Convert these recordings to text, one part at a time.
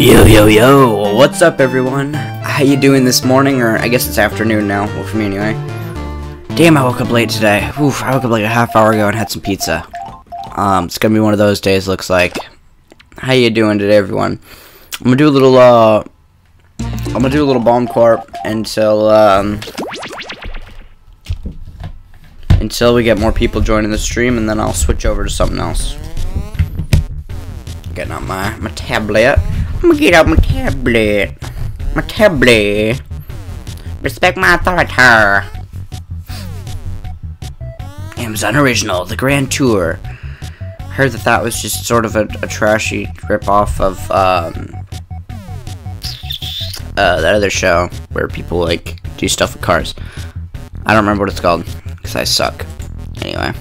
Yo, yo, yo, what's up everyone? How you doing this morning, or I guess it's afternoon now, well for me anyway. Damn, I woke up late today. Oof, I woke up like a half hour ago and had some pizza. Um, it's gonna be one of those days, looks like. How you doing today, everyone? I'm gonna do a little, uh, I'm gonna do a little bomb corp until, um, until we get more people joining the stream, and then I'll switch over to something else. Getting out my, my tablet. I'm gonna get out my tablet. My tablet. Respect my authority. Amazon Original, The Grand Tour. Heard that that was just sort of a, a trashy ripoff of um, uh, that other show where people like do stuff with cars. I don't remember what it's called because I suck. Anyway.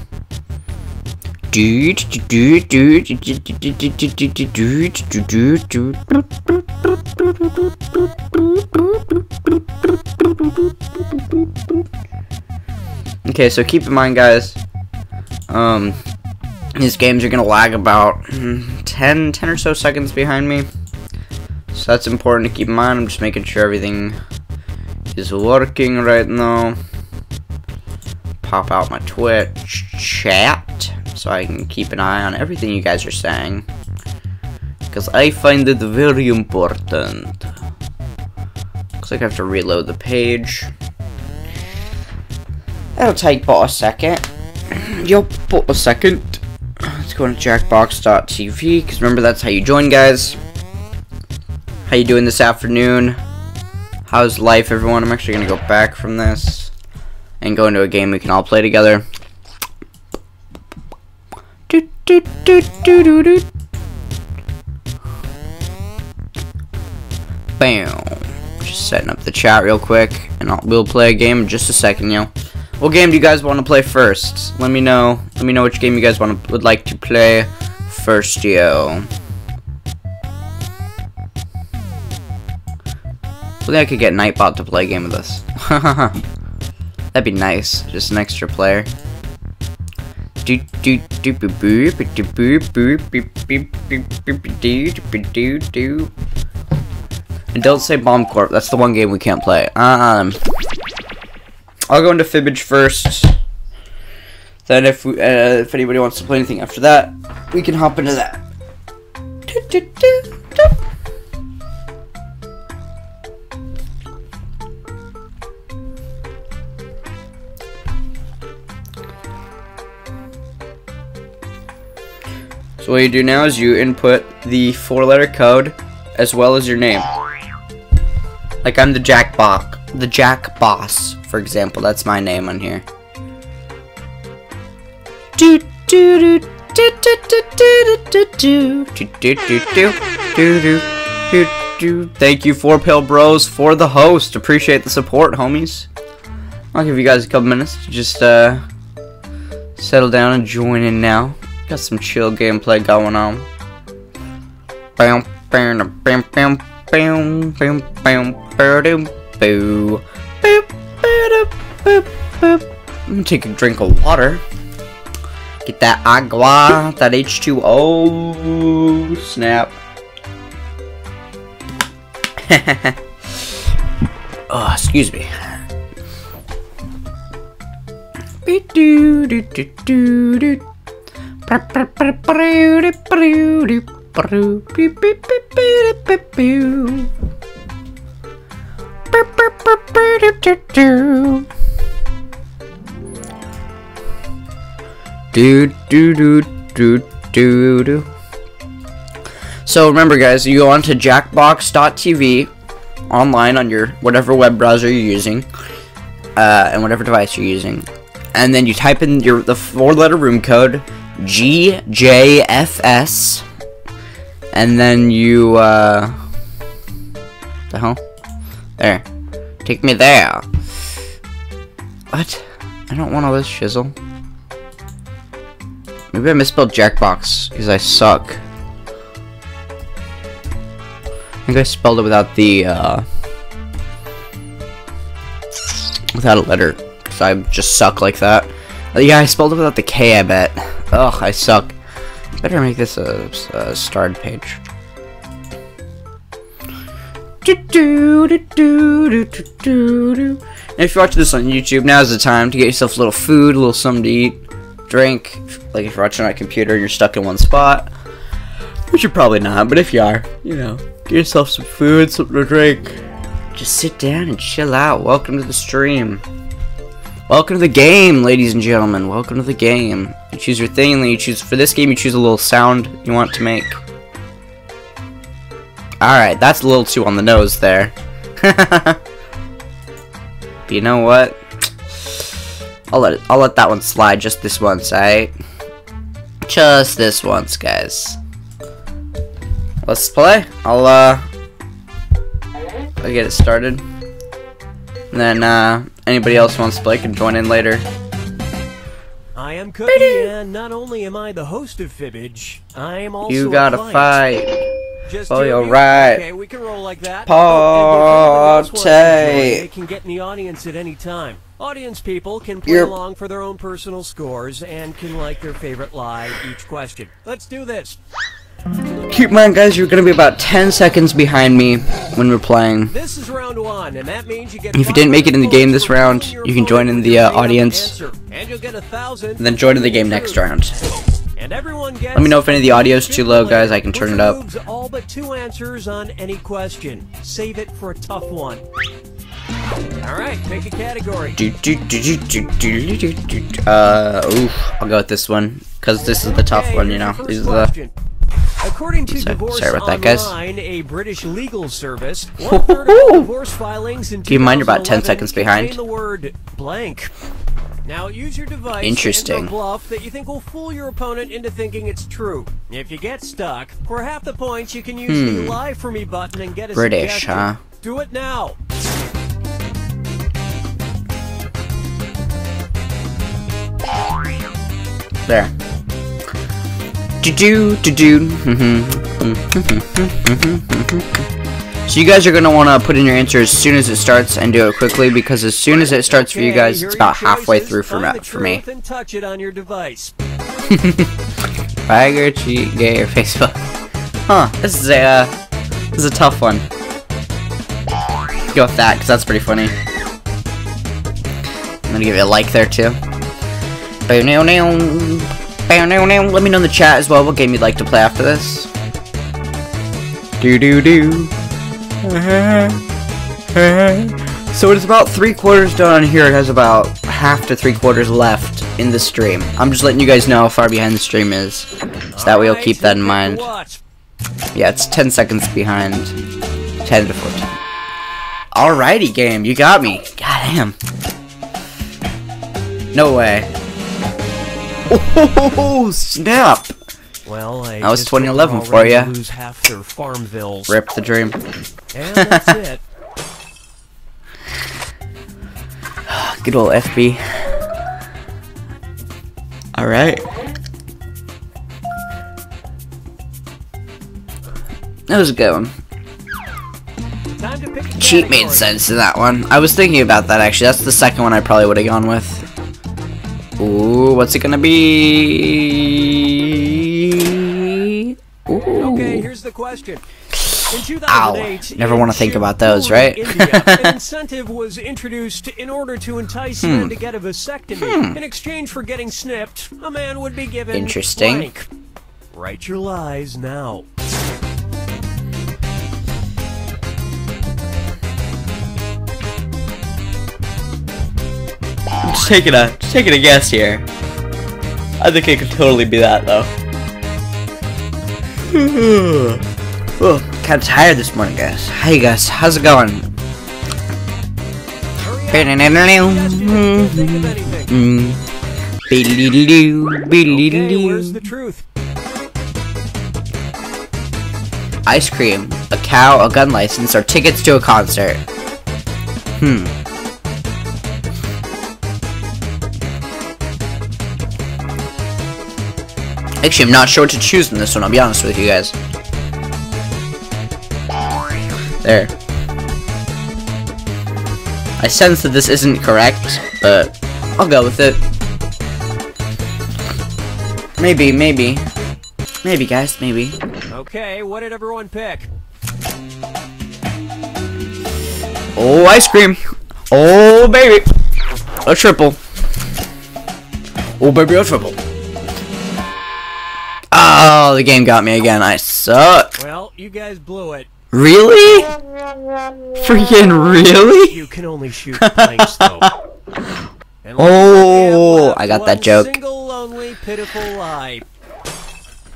Okay, so keep in mind, guys. Um, these games are gonna lag about 10, 10 or so seconds behind me. So that's important to keep in mind. I'm just making sure everything is working right now. Pop out my Twitch chat so I can keep an eye on everything you guys are saying. Because I find it very important. Looks like I have to reload the page. That'll take but a second. Yup, but a second. Let's go into jackbox.tv, because remember that's how you join, guys. How you doing this afternoon? How's life, everyone? I'm actually going to go back from this and go into a game we can all play together. Bam. Just setting up the chat real quick, and I'll, we'll play a game in just a second, yo. What game do you guys want to play first? Let me know. Let me know which game you guys want to, would like to play first, yo. I think I could get Nightbot to play a game with us. That'd be nice. Just an extra player. And don't say Bomb Corp. That's the one game we can't play. Um, I'll go into Fibbage first. Then if we, uh, if anybody wants to play anything after that, we can hop into that. So what you do now is you input the four letter code as well as your name. Like I'm the Jack the Jack Boss, for example. That's my name on here. Do do do do do do do do do do do do do do. Thank you, Four Pale Bros, for the host. Appreciate the support, homies. I'll give you guys a couple minutes to just uh, settle down and join in now. Got some chill gameplay going on. Bam, bam, bam, bam, bam, bam, bam, bam, boo. Boop. I'm gonna take a drink of water. Get that agua, that H2O. Snap. oh, excuse me. Do do do do do. Do do do do do do. So remember, guys, you go onto jackbox.tv online on your whatever web browser you're using, uh, and whatever device you're using, and then you type in your the four-letter room code GJFS, and then you, uh, the hell? There. Take me there. What? I don't want all this shizzle. Maybe I misspelled Jackbox, because I suck. I think I spelled it without the, uh, without a letter, because I just suck like that. Yeah, I spelled it without the K, I bet. Ugh, I suck. Better make this a, a starred page. if you're watching this on YouTube, now's the time to get yourself a little food, a little something to eat, drink. Like if you're watching on a computer and you're stuck in one spot, which you're probably not, but if you are, you know, get yourself some food, something to drink. Just sit down and chill out. Welcome to the stream. Welcome to the game, ladies and gentlemen. Welcome to the game. You choose your thing, and then you choose for this game. You choose a little sound you want to make. All right, that's a little too on the nose there. you know what? I'll let it, I'll let that one slide just this once, alright? Just this once, guys. Let's play. I'll uh, I'll get it started. And then uh, anybody else wants to play can join in later. I am Cookie, and not only am I the host of Fibbage, I am also You gotta a fight. Just Oh, two you're right. Okay, we can roll like that. Oh, and if anybody else wants to Party. join, They can get in the audience at any time. Audience people can play You're- along for their own personal scores and can like their favorite lie each question. Let's do this. Keep in mind, guys, you're gonna be about 10 seconds behind me when we're playing. This is round one, and that means you get if you didn't make it in the game this round, you can join in the uh, audience, and, and then join in the game next round. Let me know if any of the audio is too low, guys. I can turn it up. All but two answers on any question. Save it for a tough one. All right, pick a category. Uh, oof, I'll go with this one because this is the tough one. You know, this is the According to Sorry- Divorce sorry about that, guys. Online, a British legal service, one third of divorce filings in Keep in mind you're about 10 seconds behind. the word blank. Now use your device Interesting. to enter a bluff that you think will fool your opponent into thinking it's true. If you get stuck, for half the points you can use the Hmm. lie for me button and get a British, suggestion. huh? Do it now. There. Do do do do. So you guys are gonna want to put in your answer as soon as it starts and do it quickly because as soon as it starts for you guys, it's about halfway through for, me, for me. touch it on your device. Tiger, cheat, gay, or Facebook. Huh? This is a uh, this is a tough one. Go with that because that's pretty funny. I'm gonna give you a like there too. Let me know in the chat as well what game you'd like to play after this. Do do do. So it's about three quarters done here. It has about half to three quarters left in the stream. I'm just letting you guys know how far behind the stream is. So that way you'll keep that in mind. Yeah, it's 10 seconds behind. 10 to 14. Alrighty, game. You got me. Goddamn. No way. Oh, snap. Well, I That was 2011 for you. ya. Lose half their Farmvilles. Rip the dream. And that's it. Good old FB. Alright. That was a good one. Time to pick a Cheat made sense in that one. I was thinking about that actually. That's the second one I probably would have gone with. Ooh, what's it gonna be? Ooh. Okay, here's the question. In 2008, Ow. Never wanna think about those, right? India, an incentive was introduced in order to entice Hmm. men to get a vasectomy. In exchange for getting snipped, a man would be given Interesting. blank. Write your lies now. Just taking a just taking a guess here. I think it could totally be that though. oh, kind of tired this morning, guys. Hey guys, how's it going? Ice cream, a cow, a gun license, or tickets to a concert. Hmm. Actually, I'm not sure what to choose in this one, I'll be honest with you guys. There. I sense that this isn't correct, but I'll go with it. Maybe, maybe. Maybe, guys, maybe. Okay, what did everyone pick? Oh, ice cream. Oh, baby. A triple. Oh, baby, a triple. Oh, the game got me again. I suck. Well, you guys blew it. Really? Freaking really? You can only shoot blanks, though. Oh, I got that joke. Single, lonely, pitiful life.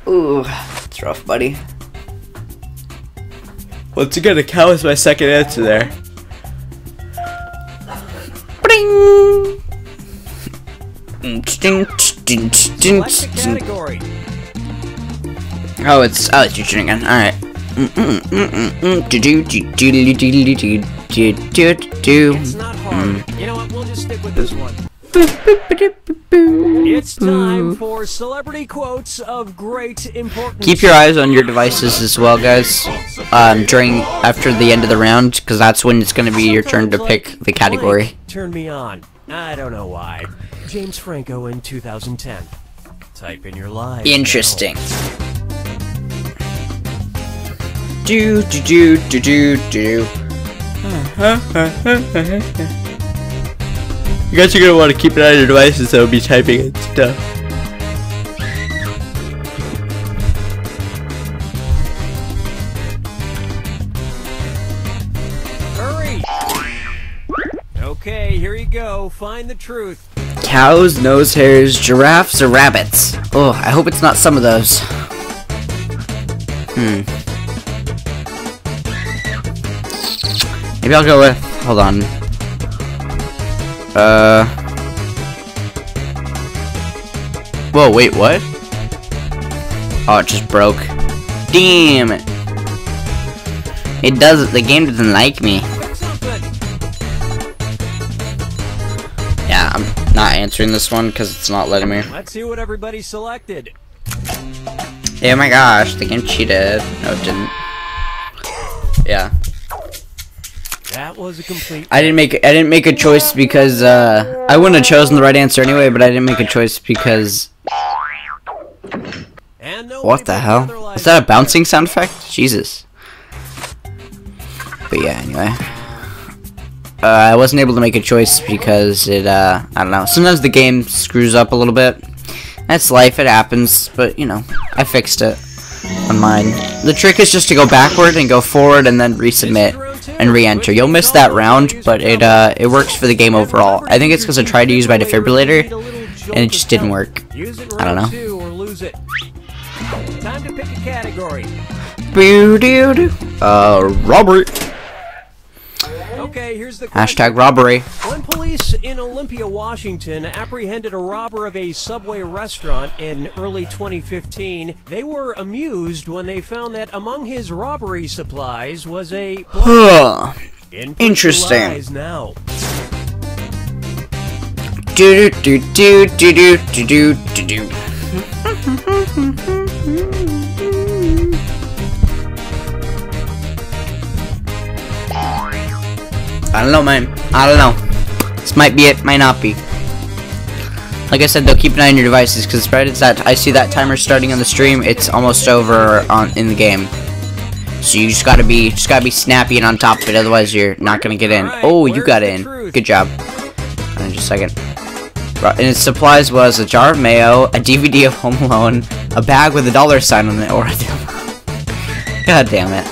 Ooh, it's rough, buddy. Once again, a cow is my second answer there. Bing! Select a category. Oh, it's oh, it's your turn again. All right. It's not hard. You know what? We'll just stick with this one. It's time for celebrity quotes of great importance. Keep your eyes on your devices as well, guys. Um, during after the end of the round, because that's when it's going to be your turn to pick the category. Turned me on. I don't know why. James Franco in 2010. Type in your live. Interesting. Do do do do do do. You guys are gonna want to keep it on your devices, so be typing and stuff. Hurry! Okay, here you go. Find the truth. Cows, nose hairs, giraffes, or rabbits? Oh, I hope it's not some of those. Hmm. Maybe I'll go with. Hold on. Uh. Whoa, wait, what? Oh, it just broke. Damn it. It does. The game doesn't like me. Yeah, I'm not answering this one because it's not letting me. Let's see what everybody selected. Oh my gosh, the game cheated. No, it didn't. Yeah. That was a complete. I didn't make I didn't make a choice because uh, I wouldn't have chosen the right answer anyway, but I didn't make a choice because what the hell? Is that a bouncing sound effect? Jesus. But yeah, anyway. Uh, I wasn't able to make a choice because it uh, I don't know. Sometimes the game screws up a little bit. That's life, it happens, but you know, I fixed it on mine. The trick is just to go backward and go forward and then resubmit and re-enter. You'll miss that round, but it uh it works for the game overall. I think it's because I tried to use my defibrillator and it just didn't work. I don't know. two or lose it. Time to pick a category. Boo doo doo. Uh, robbery. Okay, here's the. Hashtag robbery. When police in Olympia, Washington apprehended a robber of a Subway restaurant in early 2015, they were amused when they found that among his robbery supplies was a Huh. Input Interesting. now. Do do do do do do do do do. I don't know, man. I don't know. This might be it, might not be. Like I said, though, keep an eye on your devices because right as that I see that timer starting on the stream, it's almost over on in the game. So you just gotta be just gotta be snappy and on top of it, otherwise you're not gonna get in. Oh, you got in. Good job. Hold on just a second. Right, And its supplies was a jar of mayo, a DVD of Home Alone, a bag with a dollar sign on it, or a God damn it.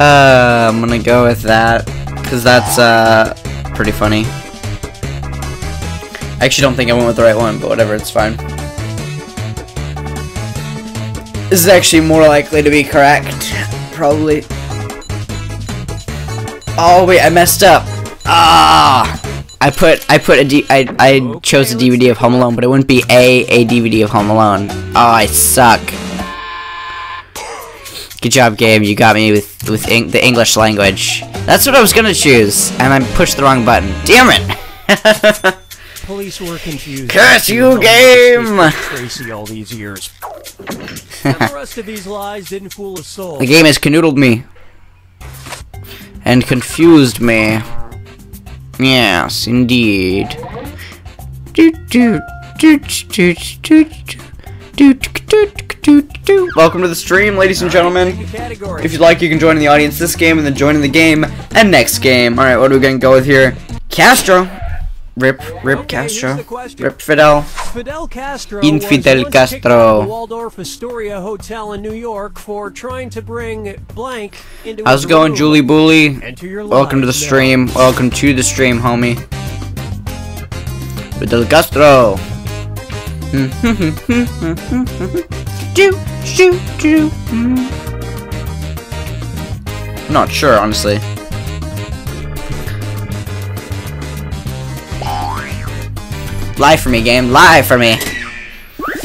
Uh, I'm gonna go with that, because that's, uh, pretty funny. I actually don't think I went with the right one, but whatever, it's fine. This is actually more likely to be correct. Probably. Oh, wait, I messed up. Ah! I put I put a D I I chose a DVD of Home Alone, but it wouldn't be a a DVD of Home Alone. Oh, I suck. Good job, game. You got me with with the English language. That's what I was gonna choose, and I pushed the wrong button. Damn it! Police were confused. Curse you, game! Tracy all these years. the rest of these lies didn't fool a soul. the game has canoodled me and confused me. Yes, indeed. Do, do, do, do, do, do, do, do, do. Welcome to the stream, ladies and gentlemen. If you'd like, you can join in the audience this game and then join in the game And next game. Alright, what are we gonna go with here? Castro. Rip, rip Okay, Castro. Rip Fidel. Fidel Castro Infidel was once kicked out Castro. the Waldorf Astoria Hotel in New York for trying to bring blank into How's it going, room. Julie Booley? Welcome to the lives now. stream. Welcome to the stream, homie. Fidel Castro. do, do, do. Not sure, honestly. Live for me, game. Live for me.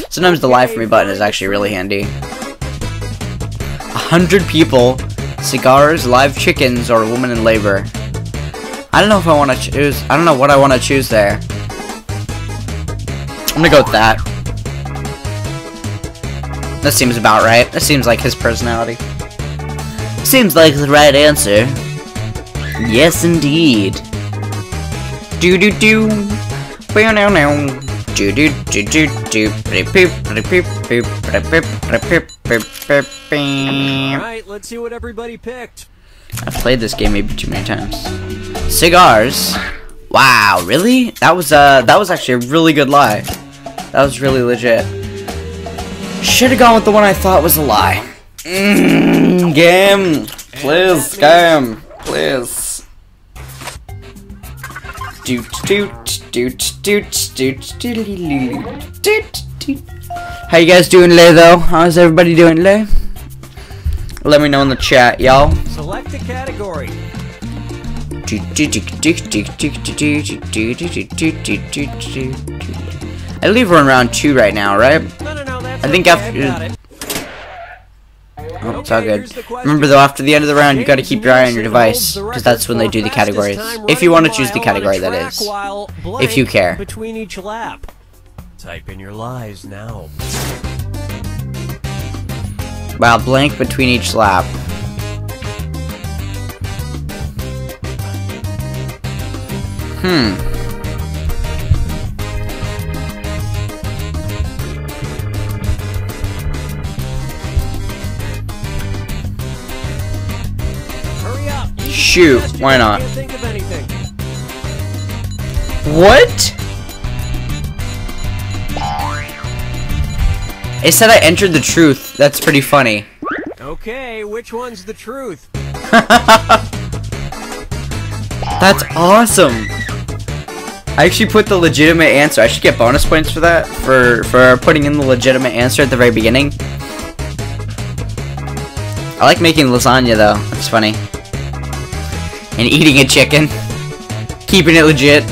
Sometimes the live for me button is actually really handy. A hundred people, cigars, live chickens, or a woman in labor. I don't know if I want to choose. I don't know what I want to choose there. I'm gonna go with that. That seems about right. That seems like his personality. Seems like the right answer. Yes, indeed. Do do do. Bow now now. Do do do do do. Alright, let's see what everybody picked. I've played this game maybe too many times. Cigars. Wow, really? That was uh that was actually a really good lie. That was really legit. Should have gone with the one I thought was a lie. Mm, game. Please, game. Please. Doot doot doot doot doot doot doot doot. How you guys doing today though? How's everybody doing today? Let me know in the chat, y'all. Select a category. I believe we're in round two right now, right? No, no, no, I think after- Oh, it's all good. Remember though, after the end of the round, you gotta keep your eye on your device, because that's when they do the categories. If you want to choose the a mile on a category, that is. If you care. Between each lap. Type in your lies now. Wow, blank between each lap. Hmm. Shoot, why not? Can't think of anything. What? It said I entered the truth. That's pretty funny. Okay, which one's the truth? That's awesome. I actually put the legitimate answer. I should get bonus points for that for for putting in the legitimate answer at the very beginning. I like making lasagna though. That's funny. And eating a chicken. Keeping it legit.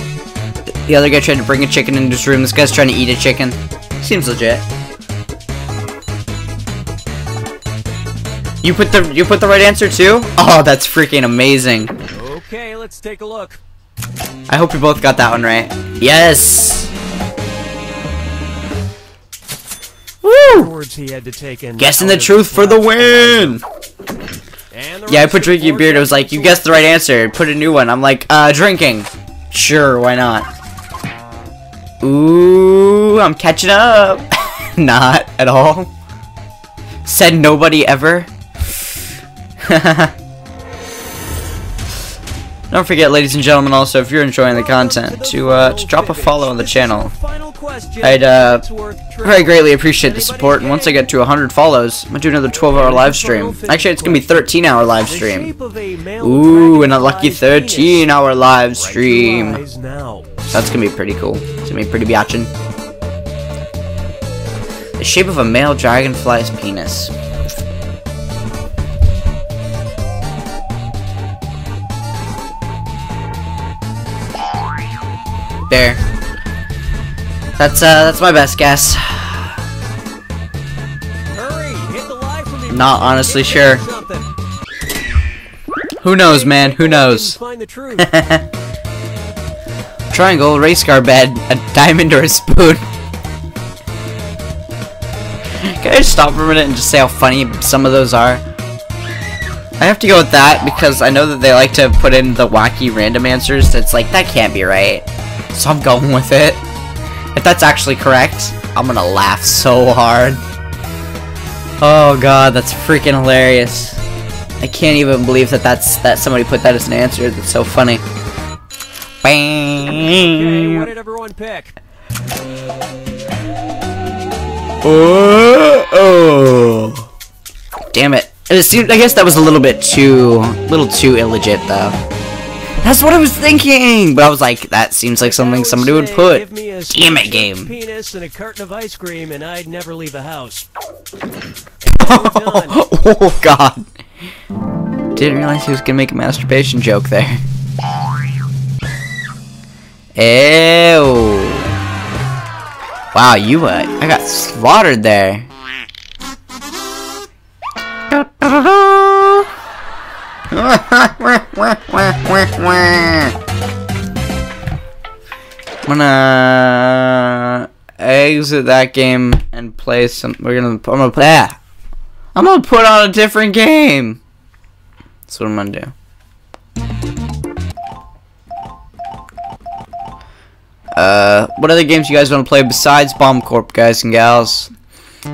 The other guy tried to bring a chicken into his room. This guy's trying to eat a chicken. Seems legit. You put the you put the right answer too? Oh, that's freaking amazing. Okay, let's take a look. I hope you both got that one right. Yes. Woo! Words he had to take in. Guessing the truth for the lap. win. Yeah, I put drinking four beer. It was like, you guessed the right answer. Put a new one. I'm like, uh, drinking. Sure, why not? Ooh, I'm catching up. not at all. Said nobody ever. Don't forget, ladies and gentlemen, also, if you're enjoying the content, to, uh, to drop a follow on the channel. I'd, uh, Very greatly appreciate the support, and once I get to 100 follows, I'm gonna do another 12 hour live stream. Actually, it's gonna be 13 hour live stream. shape of a male Ooh, and a lucky 13 hour live penis. Write your stream. That's gonna be pretty cool. It's gonna be pretty biatchin'. The shape of a male dragonfly's penis. There. That's uh that's my best guess. Hurry, hit the lie for me. Not honestly sure. Who knows, man? Who knows? Find the truth. Triangle, race car bed, a diamond, or a spoon. Can I just stop for a minute and just say how funny some of those are? I have to go with that because I know that they like to put in the wacky random answers. That's like, that can't be right. So I'm going with it. If that's actually correct, I'm gonna laugh so hard. Oh god, that's freaking hilarious. I can't even believe that that's that somebody put that as an answer. That's so funny. Bang. Okay, what did everyone pick? Oh, oh. Damn it. I guess that was a little bit too, little too illegit though. That's what I was thinking, but I was like, that seems like something somebody would put. Give me a Damn it, game. Penis and a carton of ice cream, and I'd never leave the house. oh god. Didn't realize he was gonna make a masturbation joke there. Ew. Wow, you uh, I got slaughtered there. I'm gonna exit that game and play some. We're gonna. I'm gonna play. ah. I'm gonna put on a different game. That's what I'm gonna do. Uh, what other games you guys want to play besides Bomb Corp, guys and gals?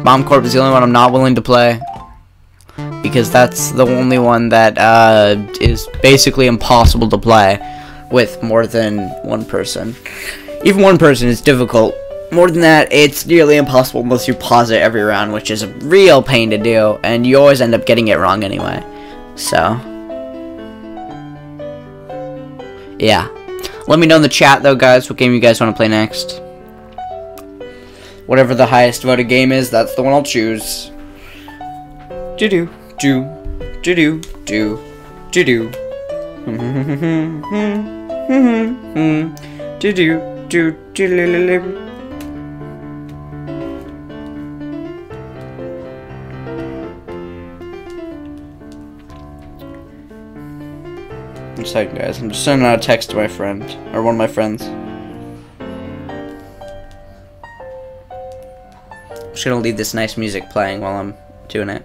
Bomb Corp is the only one I'm not willing to play because that's the only one that uh, is basically impossible to play with more than one person. Even one person is difficult. More than that, it's nearly impossible unless you pause it every round, which is a real pain to do, and you always end up getting it wrong anyway. So, yeah. Let me know in the chat, though, guys, what game you guys want to play next. Whatever the highest voted game is, that's the one I'll choose. Do do, do do do do do. Do do do do do. One second, guys. I'm just sending out a text to my friend, or one of my friends. I'm just gonna leave this nice music playing while I'm doing it.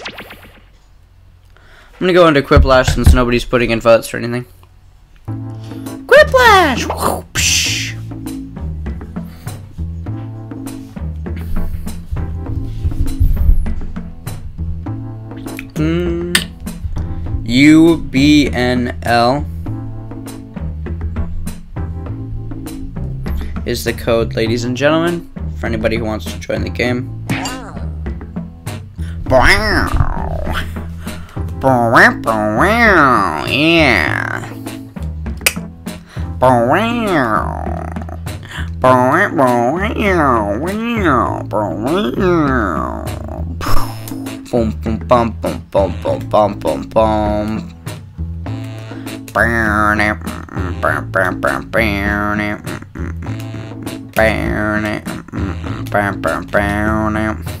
I'm gonna go into Quiplash since nobody's putting in votes or anything. Quiplash! Whoosh. Mm. U B N L is the code, ladies and gentlemen, for anybody who wants to join the game. Yeah. Boom, boom, bum, boom, boom, boom, bum, boom, bum. Burn it, burn, burn, burn, burn it, burn it, burn, burn, burn it.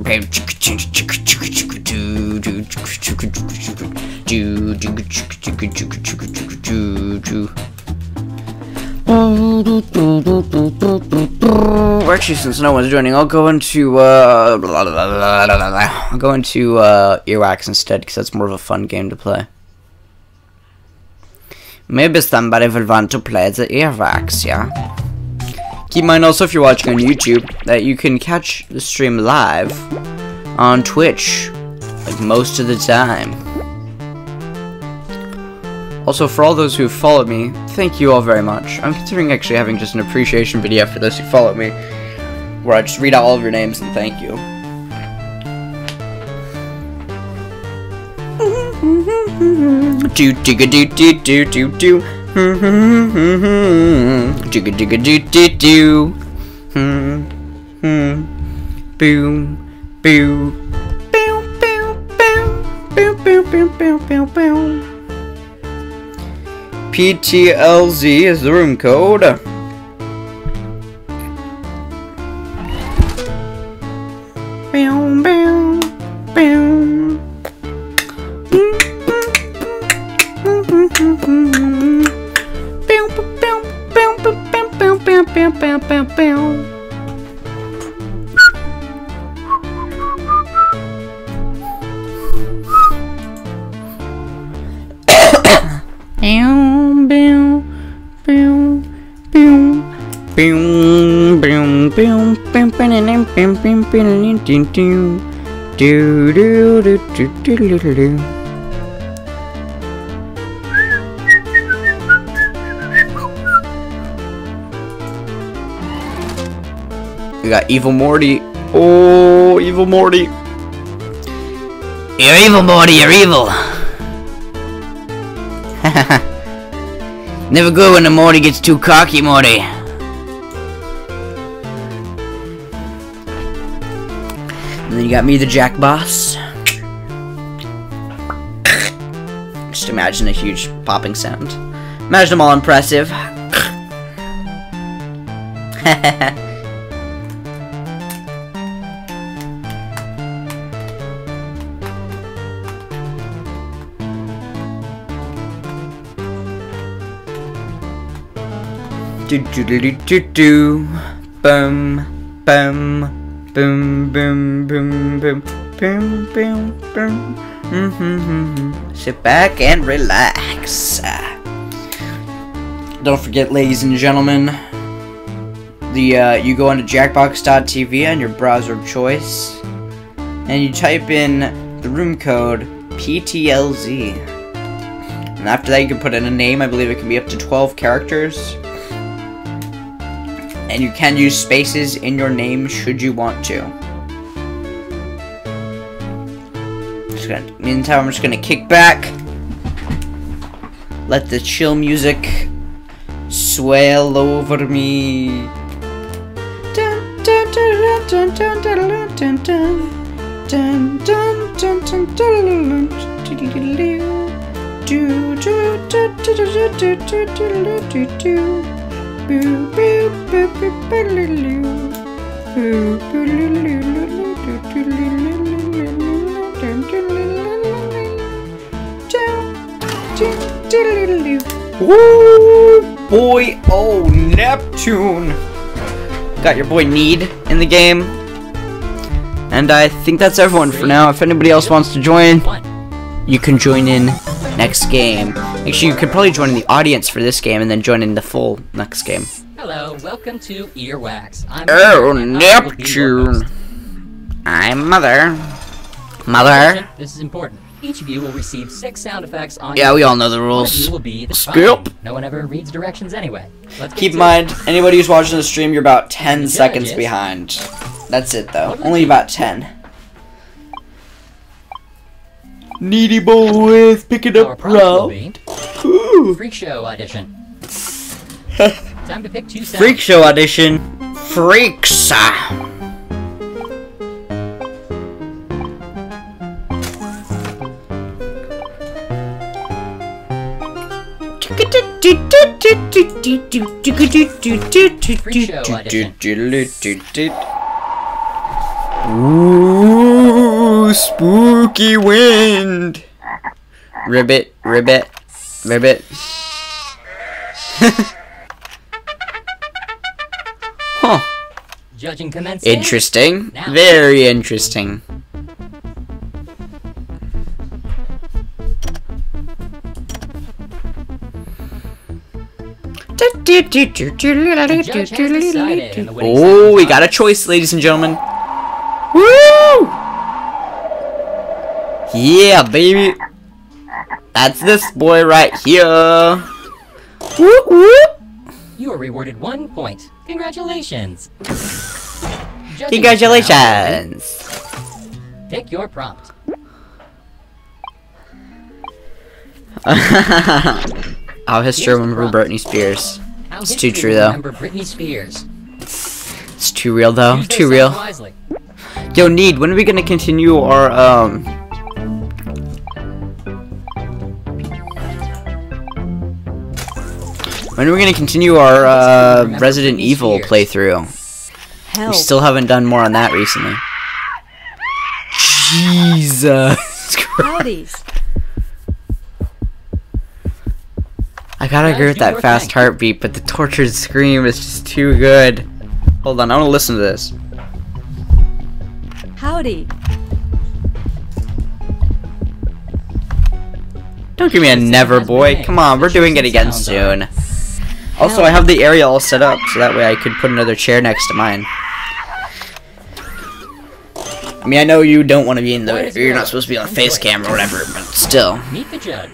Actually, since no one's joining, I'll go into, uh, I'll go into, uh, Earwax instead, because that's more of a fun game to play. Maybe somebody will want to play the Earwax, yeah? Keep in mind also if you're watching on YouTube that you can catch the stream live on Twitch, like most of the time. Also, for all those who have followed me, thank you all very much. I'm considering actually having just an appreciation video for those who followed me, where I just read out all of your names and thank you. Do digga do do do do do. Digga digga do do do. Hmm. Hmm. Boom. Boo. Boom. Boom. Boom. Boom. Boom. Boom. Boom. Boom. PTLZ is the room code. Do do do do do do do do. We got Evil Morty. Oh, Evil Morty. You're evil, Morty. You're evil. Never good when the Morty gets too cocky, Morty. Got me, the Jack Boss. Just imagine a huge popping sound. Imagine them all impressive. do do do do do do boom boom boom boom boom boom boom boom boom mm-hmm. sit back and relax. Don't forget ladies and gentlemen the uh, you go onto jackbox.tv on your browser of choice and you type in the room code PTLZ and after that you can put in a name. I believe it can be up to 12 characters and you can use spaces in your name should you want to. Just gonna, meantime, I'm just gonna kick back, let the chill music swell over me. Do do do do do do do do do Woo boy, oh Neptune! Got your boy Need in the game. And I think that's everyone for now. If anybody else wants to join, you can join in next game. Actually, you could probably join in the audience for this game and then join in the full next game. Hello, welcome to Earwax. I'm Oh, Peter, and I will be your host. Neptune. I'm Mother. Mother. This is important. Each of you will receive six sound effects on Yeah, we all know the rules. will be the spy. No one ever reads directions anyway. Let's Keep in mind, anybody who's watching the stream, you're about 10 seconds judges. behind. That's it, though. Only about 10. Needy boys, pick it. Up, bro. Ooh. Freak Show audition. Time to pick two sounds. Freak show audition. Freaks. Ooh, spooky wind. Ribbit, ribbit, ribbit. huh. Judging commencing. Interesting. Now. Very interesting. judge has decided, and the winning Oh, we got a choice, ladies and gentlemen. Woo! Yeah, baby. That's this boy right here. Whoop, whoop. You are rewarded one point. Congratulations. Congratulations. Pick your prompt. How history remember Britney Spears. How It's too true, though. Remember Britney Spears. It's too real though. Too real. Yo, Need, when are we gonna continue our um? When are we gonna continue our uh, Resident Evil Spears. playthrough? Help. We still haven't done more on that recently. Jesus Christ. Howdies. I gotta agree with that fast thing. heartbeat, but the tortured scream is just too good. Hold on, I wanna listen to this. Howdy. Don't give me a never, boy. Come on, we're doing it again soon. Also, I have the area all set up, so that way I could put another chair next to mine. I mean, I know you don't want to be in the, you're not supposed to be on Enjoy face cam or whatever, but still, Meet the judge.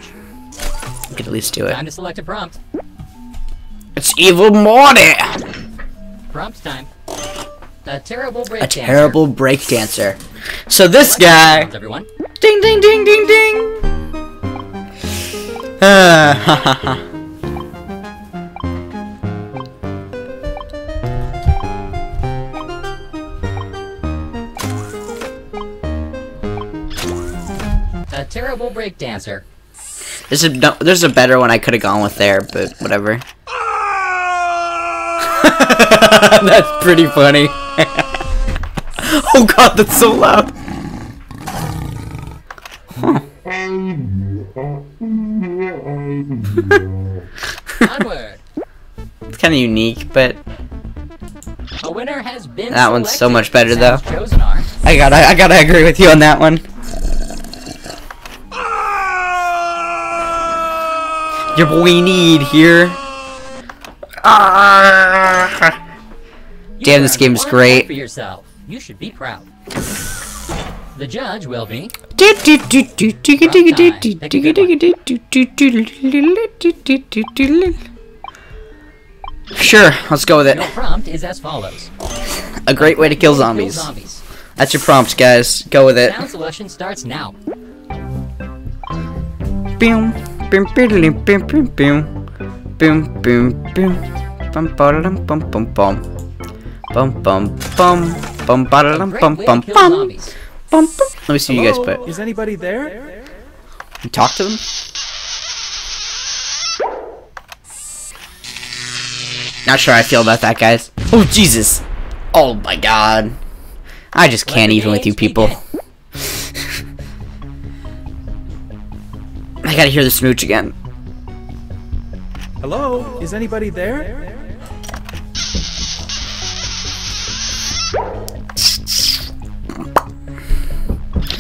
you could at least do it. Time to select a prompt. It's Evil Morty! Prompt time. A terrible break A terrible breakdancer. So this guy, Everyone. ding ding ding ding ding! Uh, ha ha ha. Terrible breakdancer. There's a no, there's a better one I could have gone with there, but whatever. that's pretty funny. oh god, that's so loud. Onward. It's kind of unique, but A winner has been That one's so much better, though. I gotta I gotta agree with you on that one. Your boy need here. Ah. Damn, this game is great. For yourself. You should be proud. The judge will be Sure, let's go with it. your prompt is as follows. A great way to kill zombies. That's your prompt, guys. Go with it. Sound selection starts now. Boom, boom, boom, boom, boom, boom, boom, boom, boom, bum, ba-da-dum, bum, bum, bum, bum, bum, bum, bum, A ba-da-dum, great bum, way bum, to kill bum, zombies. bum, bum. Let me see you guys Hello? Is anybody there? Talk to them. Not sure I feel about that, guys. Oh Jesus! Oh my God! I just can't even with you games people. Gotta hear the smooch again. Hello? Is anybody there?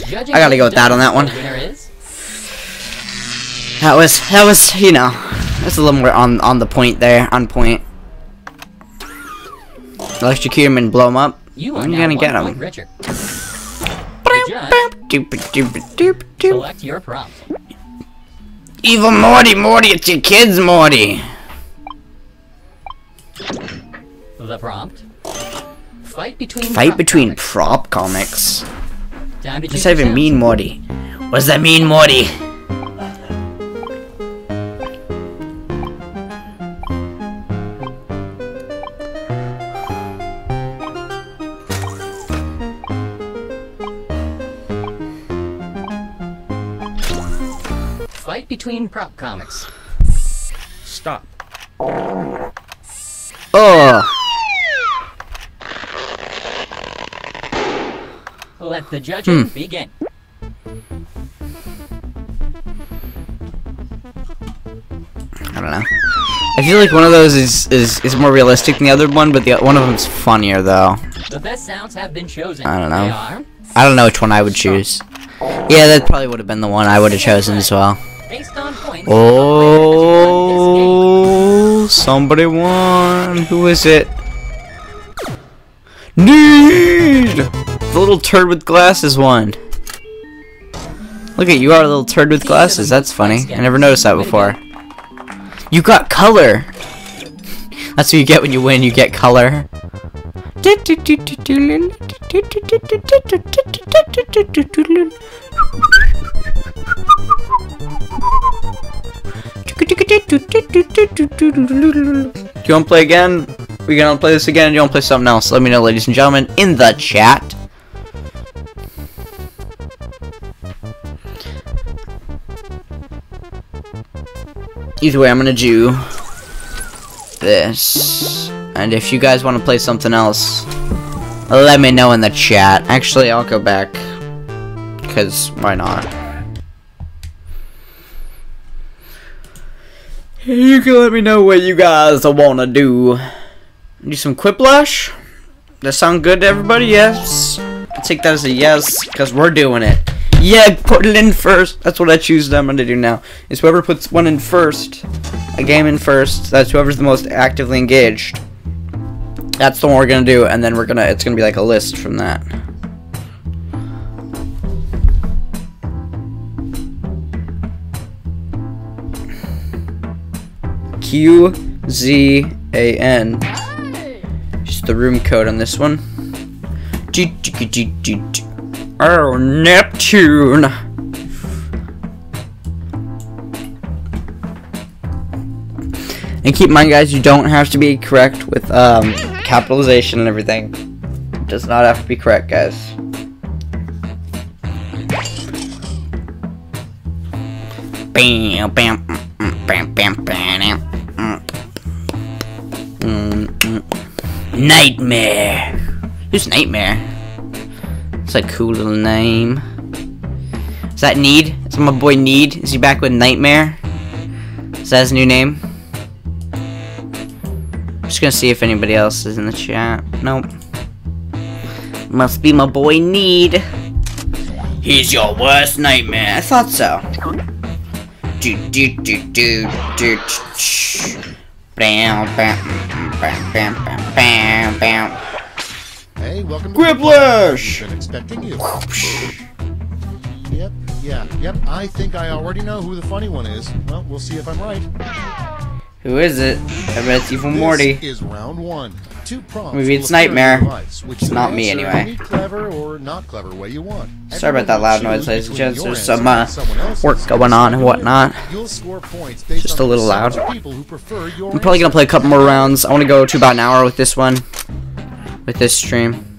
I gotta go with that on that one. the winner is That was that was you know that's a little more on on the point there on point. Electrocute him and blow him up. you are I'm gonna get him. richer. Doop, doop, doop, doop. select your prompt. Evil Morty, Morty, it's your kids, Morty. The prompt. Fight between Fight prop between comics. prop comics. What does that even mean. Morty? What does that mean, Morty? Between prop comics. Stop. Oh, Let the judging Hmm. begin. I don't know. I feel like one of those is is, is more realistic than the other one, but the one of them's funnier though. The best sounds have been chosen. I don't know. They are I don't know which one I would choose. Yeah, that probably would have been the one I would have chosen as well. Based on points. Oh, somebody won. Who is it? Need! The little turd with glasses won. Look at you are a little turd with glasses. That's funny. I never noticed that before. You got color. That's what you get when you win. You get color. You want to play again? We gonna play this again? Do you want to play something else? Let me know, ladies and gentlemen, in the chat. Either way, I'm gonna do this. And if you guys want to play something else, let me know in the chat. Actually, I'll go back. Because, why not? You can let me know what you guys want to do. Do some quiplash? That sound good to everybody? Yes. I'll take that as a yes, because we're doing it. Yeah, put it in first. That's what I choose that I'm going to do now. Is whoever puts one in first, a game in first, that's whoever's the most actively engaged. That's the one we're gonna do, and then we're gonna, it's gonna be like a list from that. Q Z A N. Just the room code on this one. Oh, Neptune! And keep in mind, guys, you don't have to be correct with um, capitalization and everything. It does not have to be correct, guys. Bam, bam, mm, bam, bam, bam, Nightmare. Who's Nightmare? It's a cool little name. Is that Need? Is my boy Need? Is he back with Nightmare? Is that his new name? I'm Just gonna see if anybody else is in the chat. Nope. Must be my boy Need. He's your worst nightmare. I thought so. Do do do do do. Bam bam bam bam bam bam bam. Hey, welcome to Quiplash! Been expecting you. Yep, yeah, yep. I think I already know who the funny one is. Well, we'll see if I'm right. Who is it? I bet it's Evil Morty. This is round one. Maybe it's Nightmare. device, which It's not me anyway. Any clever or not clever way you want. Sorry about that loud noise, ladies and gents. There's some, uh, and someone else's. work going on and whatnot. You'll score points based Just a little loud. percentage of people who prefer your I'm probably gonna play a couple more rounds. I want to go to about an hour with this one. With this stream.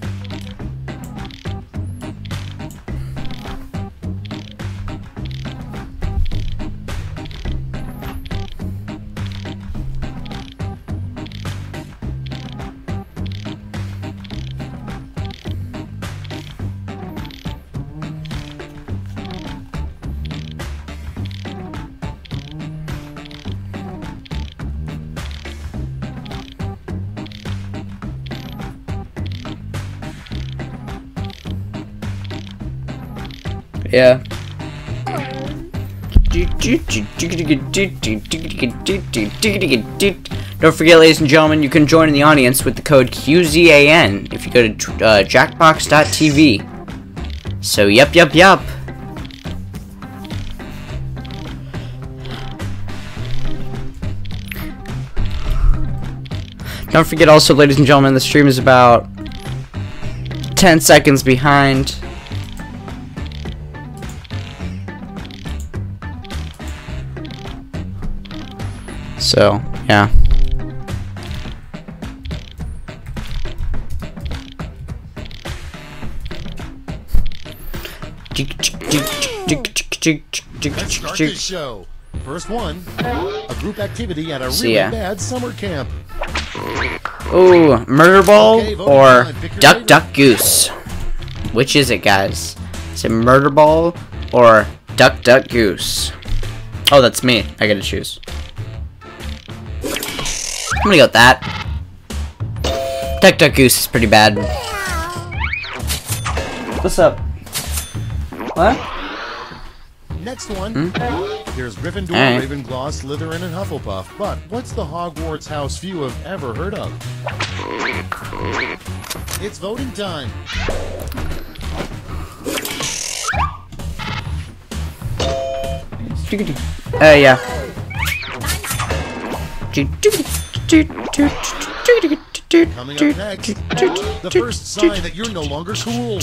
Yeah. Don't forget, ladies and gentlemen, you can join in the audience with the code QZAN if you go to uh, jackbox.tv. So, yep, yep, yep. Don't forget also, ladies and gentlemen, the stream is about 10 seconds behind. So, yeah. Let's show. First one, a group activity at a really bad summer camp. Ooh, murder ball or time. Pick your duck duck goose? Which is it, guys? Is it murder ball or duck duck goose? Oh, that's me. I gotta choose. I'm gonna go with that. Duck duck goose is pretty bad. What's up? What? Next one, there's Gryffindor, Alright. Ravenclaw, Slytherin, and Hufflepuff. But what's the Hogwarts house few have ever heard of? It's voting time. Uh, yeah. First sign that you're no longer cool.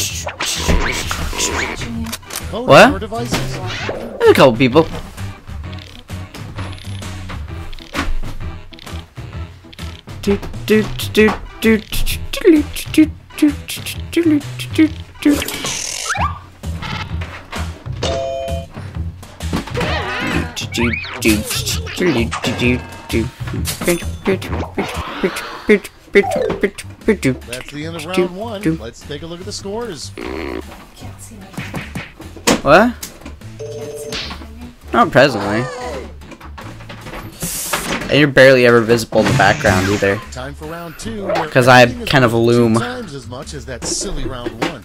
What? There's a couple people. Do do do do do do do that's the end of round one. Let's take a look at the scores. What? Not presently. And you're barely ever visible in the background either. Time for round two. where 'Cause I kind of worth loom. Two times as much as that silly round one.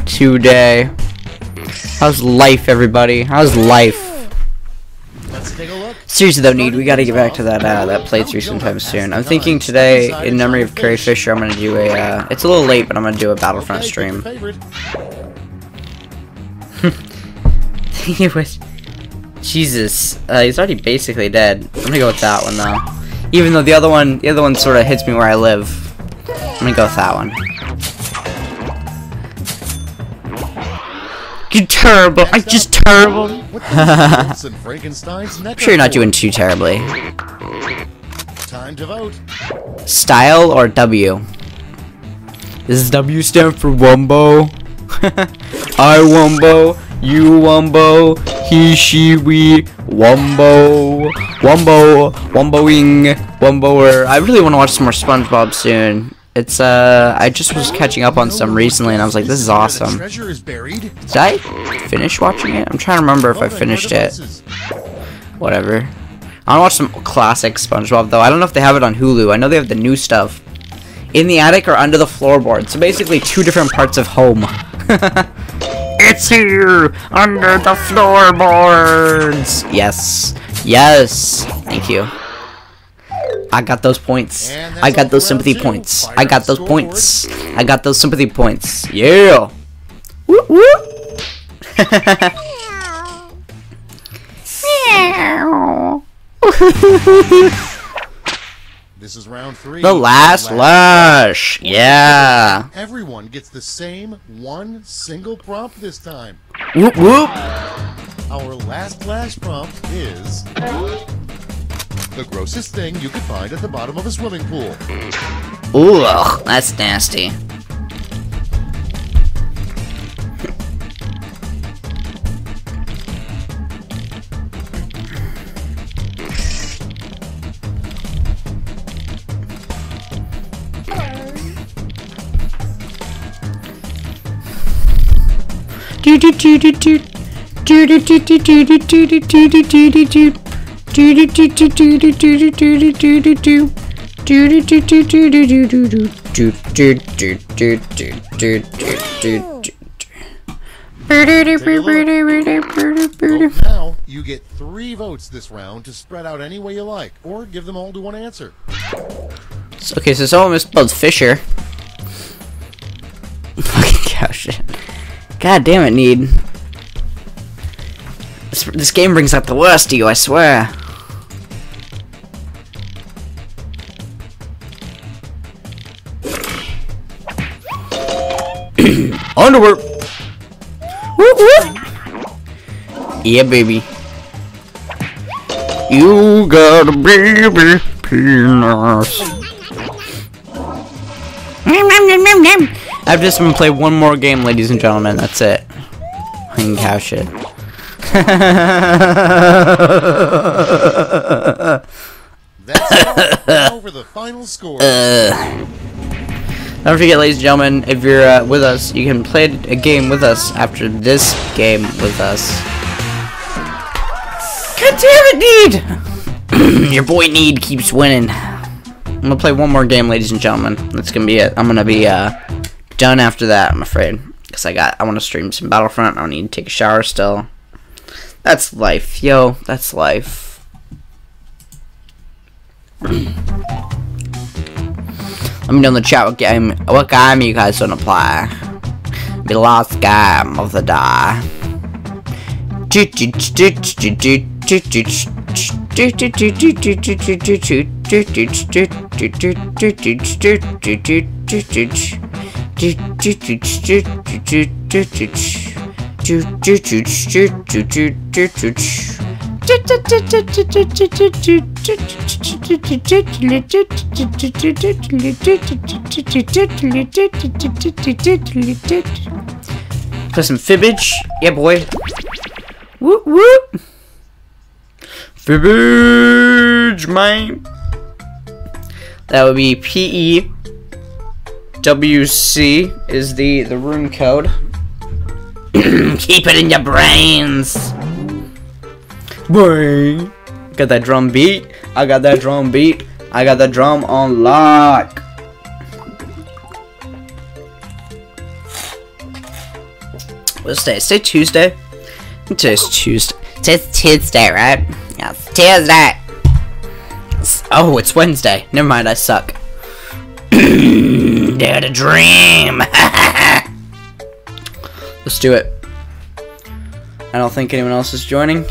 today? How's life, everybody? How's life? Let's take a look. Seriously though, need we gotta get back to that uh, that playthrough sometime soon. I'm thinking today, in memory of Carrie Fisher, I'm gonna do a. Uh, it's a little late, but I'm gonna do a Battlefront Okay, pick your stream. it was Jesus. Uh, he's already basically dead. I'm gonna go with that one though. Even though the other one, the other one sort of hits me where I live. I'm gonna go with that one. You terrible! I'm just terrible. What the Wilson and I'm sure you're not doing too terribly. Time to vote. Style or W? Does W stand for Wumbo? I Wumbo, you Wumbo, he, she, we, Wumbo, Wumbo, Wumboing, Wumboer. I really want to watch some more SpongeBob soon. It's, uh, I just was catching up on some recently and I was like, this is awesome. Did I finish watching it? I'm trying to remember if I finished it. Whatever. I want to watch some classic SpongeBob though. I don't know if they have it on Hulu. I know they have the new stuff. In the attic or under the floorboard. So basically two different parts of home. it's here under the floorboards. Yes. Yes. Thank you. I got those points. I got those sympathy points. I got those points. I got those sympathy points. Yeah. Whoop whoop. This is round three. The last lash. Yeah. Everyone gets the same one single prompt this time. Whoop whoop. Our last lash prompt is the grossest thing you could find at the bottom of a swimming pool. Ooh, ugh, that's nasty. Vote now, you get three votes this round to spread out any way you like, or give them all to one answer. Okay, so someone misspelled Fisher. Fucking cow shit. God damn it, Need. This, this game brings out the worst of you, I swear. Underwear. Whoop, whoop. Yeah, baby. You got a baby penis. I've just been play one more game, ladies and gentlemen. That's it. Fucking cow shit. That's. Now the final score. Don't forget, ladies and gentlemen, if you're uh, with us, you can play a game with us after this game with us. God damn it, Need! Your boy Need keeps winning. I'm gonna play one more game, ladies and gentlemen. That's gonna be it. I'm gonna be uh, done after that, I'm afraid. Because I got, I want to stream some Battlefront. I need to take a shower still. That's life, yo. That's life. Let me know in the chat what game, what game you guys wanna play. The last game of the day. Play some fibbage. Yeah, boy. Whoop whoop. Fibbage, man. That would be P E W C is the the room code. Keep it in your brains. Boing. Got that drum beat. I got that drum beat. I got that drum on lock. What's today? Say Tuesday. I Today's Tuesday. Tuesday, right? Yes, Tuesday. It's- oh, it's Wednesday. Never mind, I suck. Dare to dream. Let's do it. I don't think anyone else is joining.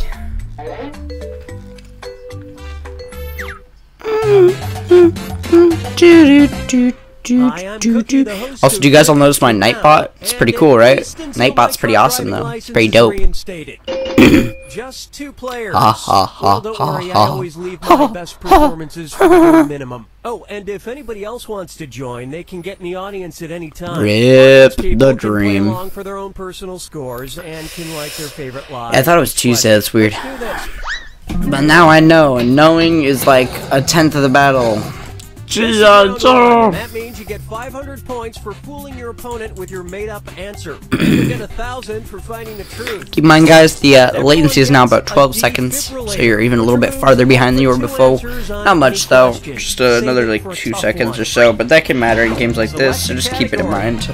Hi, I'm Cookie, the host Also, do you guys all notice my. Nightbot? It's pretty cool, right? Nightbot's pretty awesome, though. It's pretty dope. Just two players. Ha, ha, ha, well, don't ha, worry, I always leave my best performances for the minimum. Oh, and if anybody else wants to join, they can get in the audience at any time. Rip the dream. along for their own personal scores and can like their favorite live. I thought it was Tuesday, that's weird. Let's do this. But now I know, and knowing is like a tenth of the battle. One, and That means you get 500 points for fooling your opponent with your made-up answer. you get a thousand for finding the truth. Keep in mind, guys, the uh, latency is now about 12 seconds, so you're even a little bit farther behind than you were before. Not much, though. Just uh, another, like, two seconds or so, but that can matter in games like this, so just keep it in mind.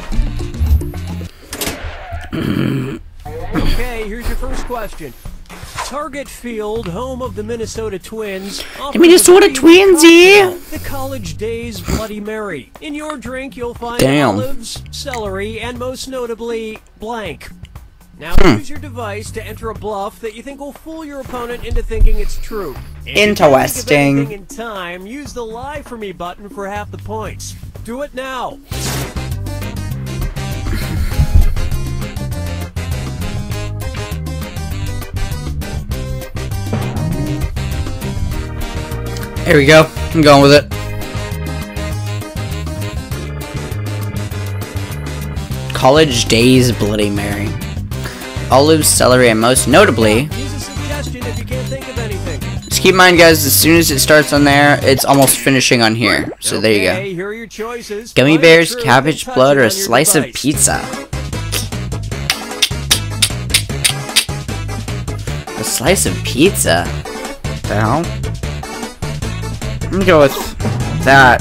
Okay, here's your first question. Target Field, home of the Minnesota Twins. The Minnesota offers a free Twinsy. cocktail, The College Days Bloody Mary. In your drink, you'll find Damn. olives, celery, and most notably, blank. Now Hmm. use your device to enter a bluff that you think will fool your opponent into thinking it's true. If think of Interesting. in time, use the lie for me button for half the points. Do it now. Here we go. I'm going with it. College Days Bloody Mary. Olives, celery, and most notably, Use a suggestion if you can't think of anything. just keep in mind, guys, as soon as it starts on there, it's almost finishing on here. So there you go. Okay, here are your choices. Gummy bears, cabbage blood, or a slice of pizza? A slice of pizza? The hell? I'm gonna go with that.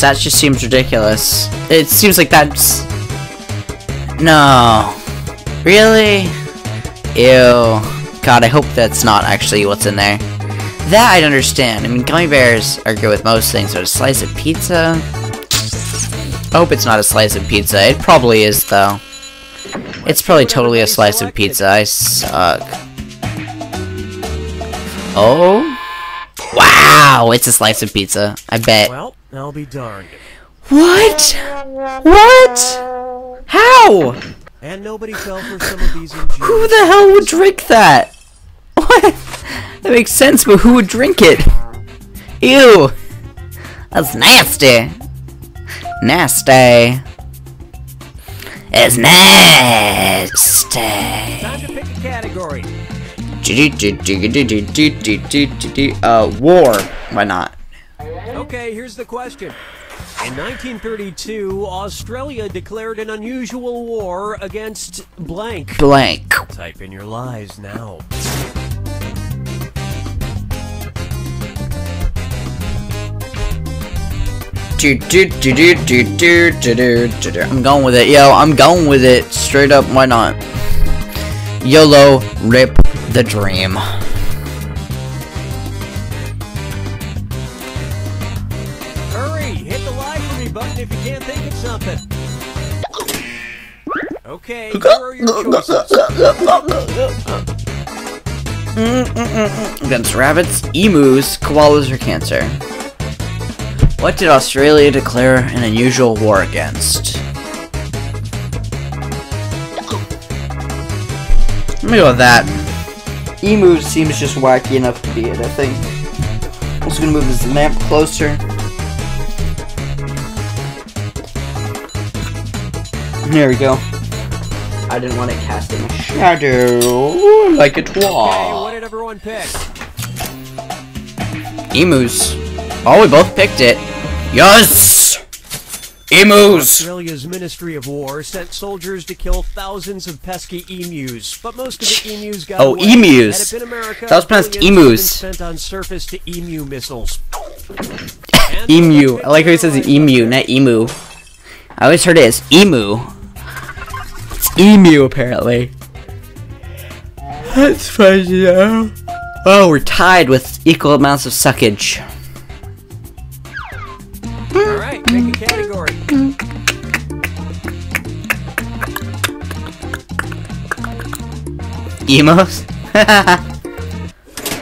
That just seems ridiculous. It seems like that's. No. Really? Ew. God, I hope that's not actually what's in there. That I'd understand. I mean, gummy bears are good with most things, but a slice of pizza? I hope it's not a slice of pizza. It probably is, though. It's probably totally a slice of pizza. I suck. Oh? Wow, it's a slice of pizza. I bet. Well, I'll be darned. What? What? How? And nobody fell for some of these Who the hell would drink that? What? That makes sense, but who would drink it? Ew. That's nasty. Nasty. It's nasty. Time to pick a category. Uh, war. Why not? Okay, here's the question. In 1932, Australia declared an unusual war against blank. Blank. Type in your lies now. I'm going with it, yo. I'm going with it. Straight up, why not? YOLO, rip the dream. Hurry, hit the for me button if you can't think of something. Okay, here are your choices. Against rabbits, emus, koalas, or cancer. What did Australia declare an unusual war against? Let me go with that. Emu seems just wacky enough to be it, I think. I'm just gonna move this lamp closer. There we go. I didn't want it casting a shadow like a Okay, what did everyone pick? Emus. Oh, we both picked it. Yes! Emus! Australia's Ministry of War sent soldiers to kill thousands of pesky emus, but most of the emus got Oh, away. emus. Had it been America, That was pronounced emus. spent on surface-to-emu missiles. Emu. I like how he says emu, not emu. I always heard it as emu. It's emu, apparently. That's funny, though. Oh, we're tied with equal amounts of suckage. Emos?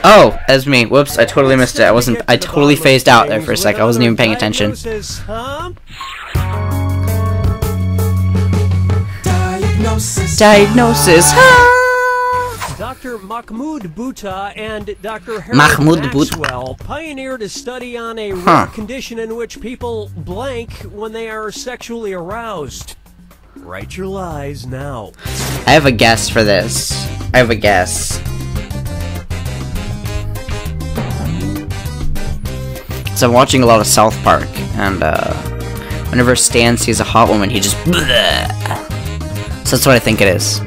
oh, as me. Whoops, I totally missed it. I wasn't. I totally phased out there for a sec. I wasn't even paying attention. Diagnosis. Dr. Mahmoud Bouta and Dr. Harold Mahmoud. Maxwell pioneered a study on a rare Huh. condition in which people blank when they are sexually aroused. Write your lies now. I have a guess for this. I have a guess. So I'm watching a lot of South Park, and uh, whenever Stan sees a hot woman, he just. Bleh. So that's what I think it is.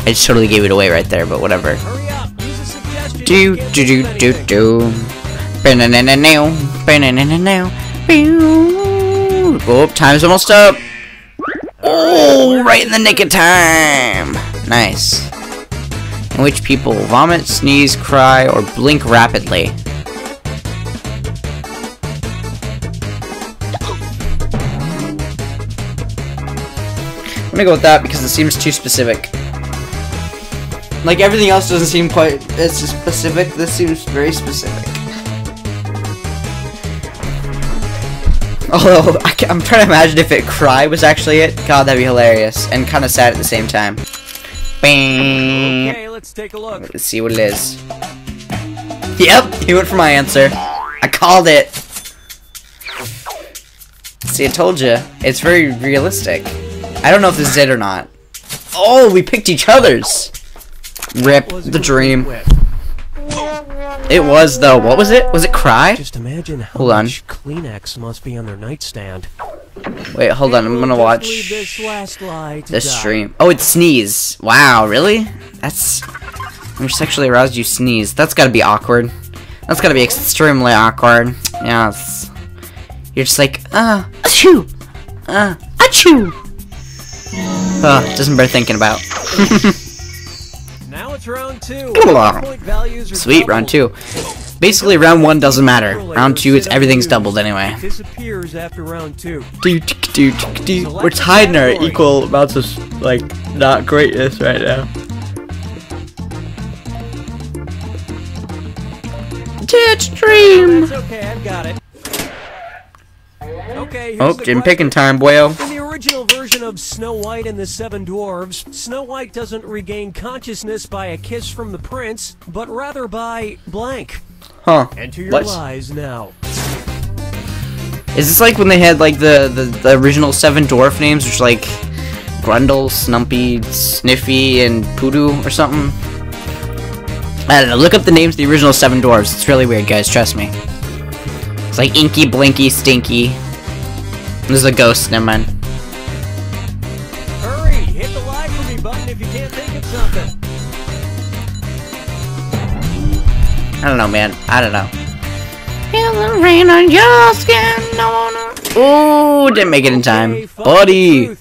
I just totally gave it away right there, but whatever. Hurry up. Use a suggestion. Do do do this do ready. do. Ba-na-na-na-now, ba-na-na-na-now, pew. Oh, time's almost up. Oh, right in the nick of time. Nice. In which people vomit, sneeze, cry, or blink rapidly. I'm gonna go with that because it seems too specific. Like everything else doesn't seem quite as specific. This seems very specific. Although I am trying to imagine if it cry was actually it. God, that'd be hilarious and kind of sad at the same time. Bang. Okay, let's take a look. Let's see what it is. Yep, he went for my answer. I called it. See, I told you. It's very realistic. I don't know if this is it or not. Oh, we picked each other's. Rip the dream. with? It was though. What was it? Was it cry? Just imagine how Hold on. much Kleenex must be on their nightstand. Wait, hold on. I'm gonna watch leave this last lie to this stream. Oh, it's sneeze. Wow, really? That's when you're sexually aroused, you sneeze. That's gotta be awkward. That's gotta be extremely awkward. Yes. You're just like, uh, achoo, uh, achoo. Ugh, doesn't bear thinking about. Round two. Come on. Values Sweet, round two. Basically, round one doesn't matter. Round two, it's everything's doubled anyway. Disappears after round two. Dude, dude, dude. We're tied in our equal amounts of like not greatness right now. Ditch dream. That's okay, I've got it. Okay, here's Oh, Jim question. picking time, boyo. In the original version of Snow White and the Seven Dwarves, Snow White doesn't regain consciousness by a kiss from the prince, but rather by blank. Huh? Enter your What? lies now. Is this like when they had like the, the, the original seven dwarf names, which like Grundle, Snumpy, Sniffy, and Poodoo or something? I don't know. Look up the names of the original seven dwarves. It's really weird, guys. Trust me. It's like Inky, Blinky, Stinky. There's a ghost. Never mind. I don't know, man. I don't know. Feel the rain on your skin. No, no. Ooh, didn't make it in time. Okay, follow the Buddy!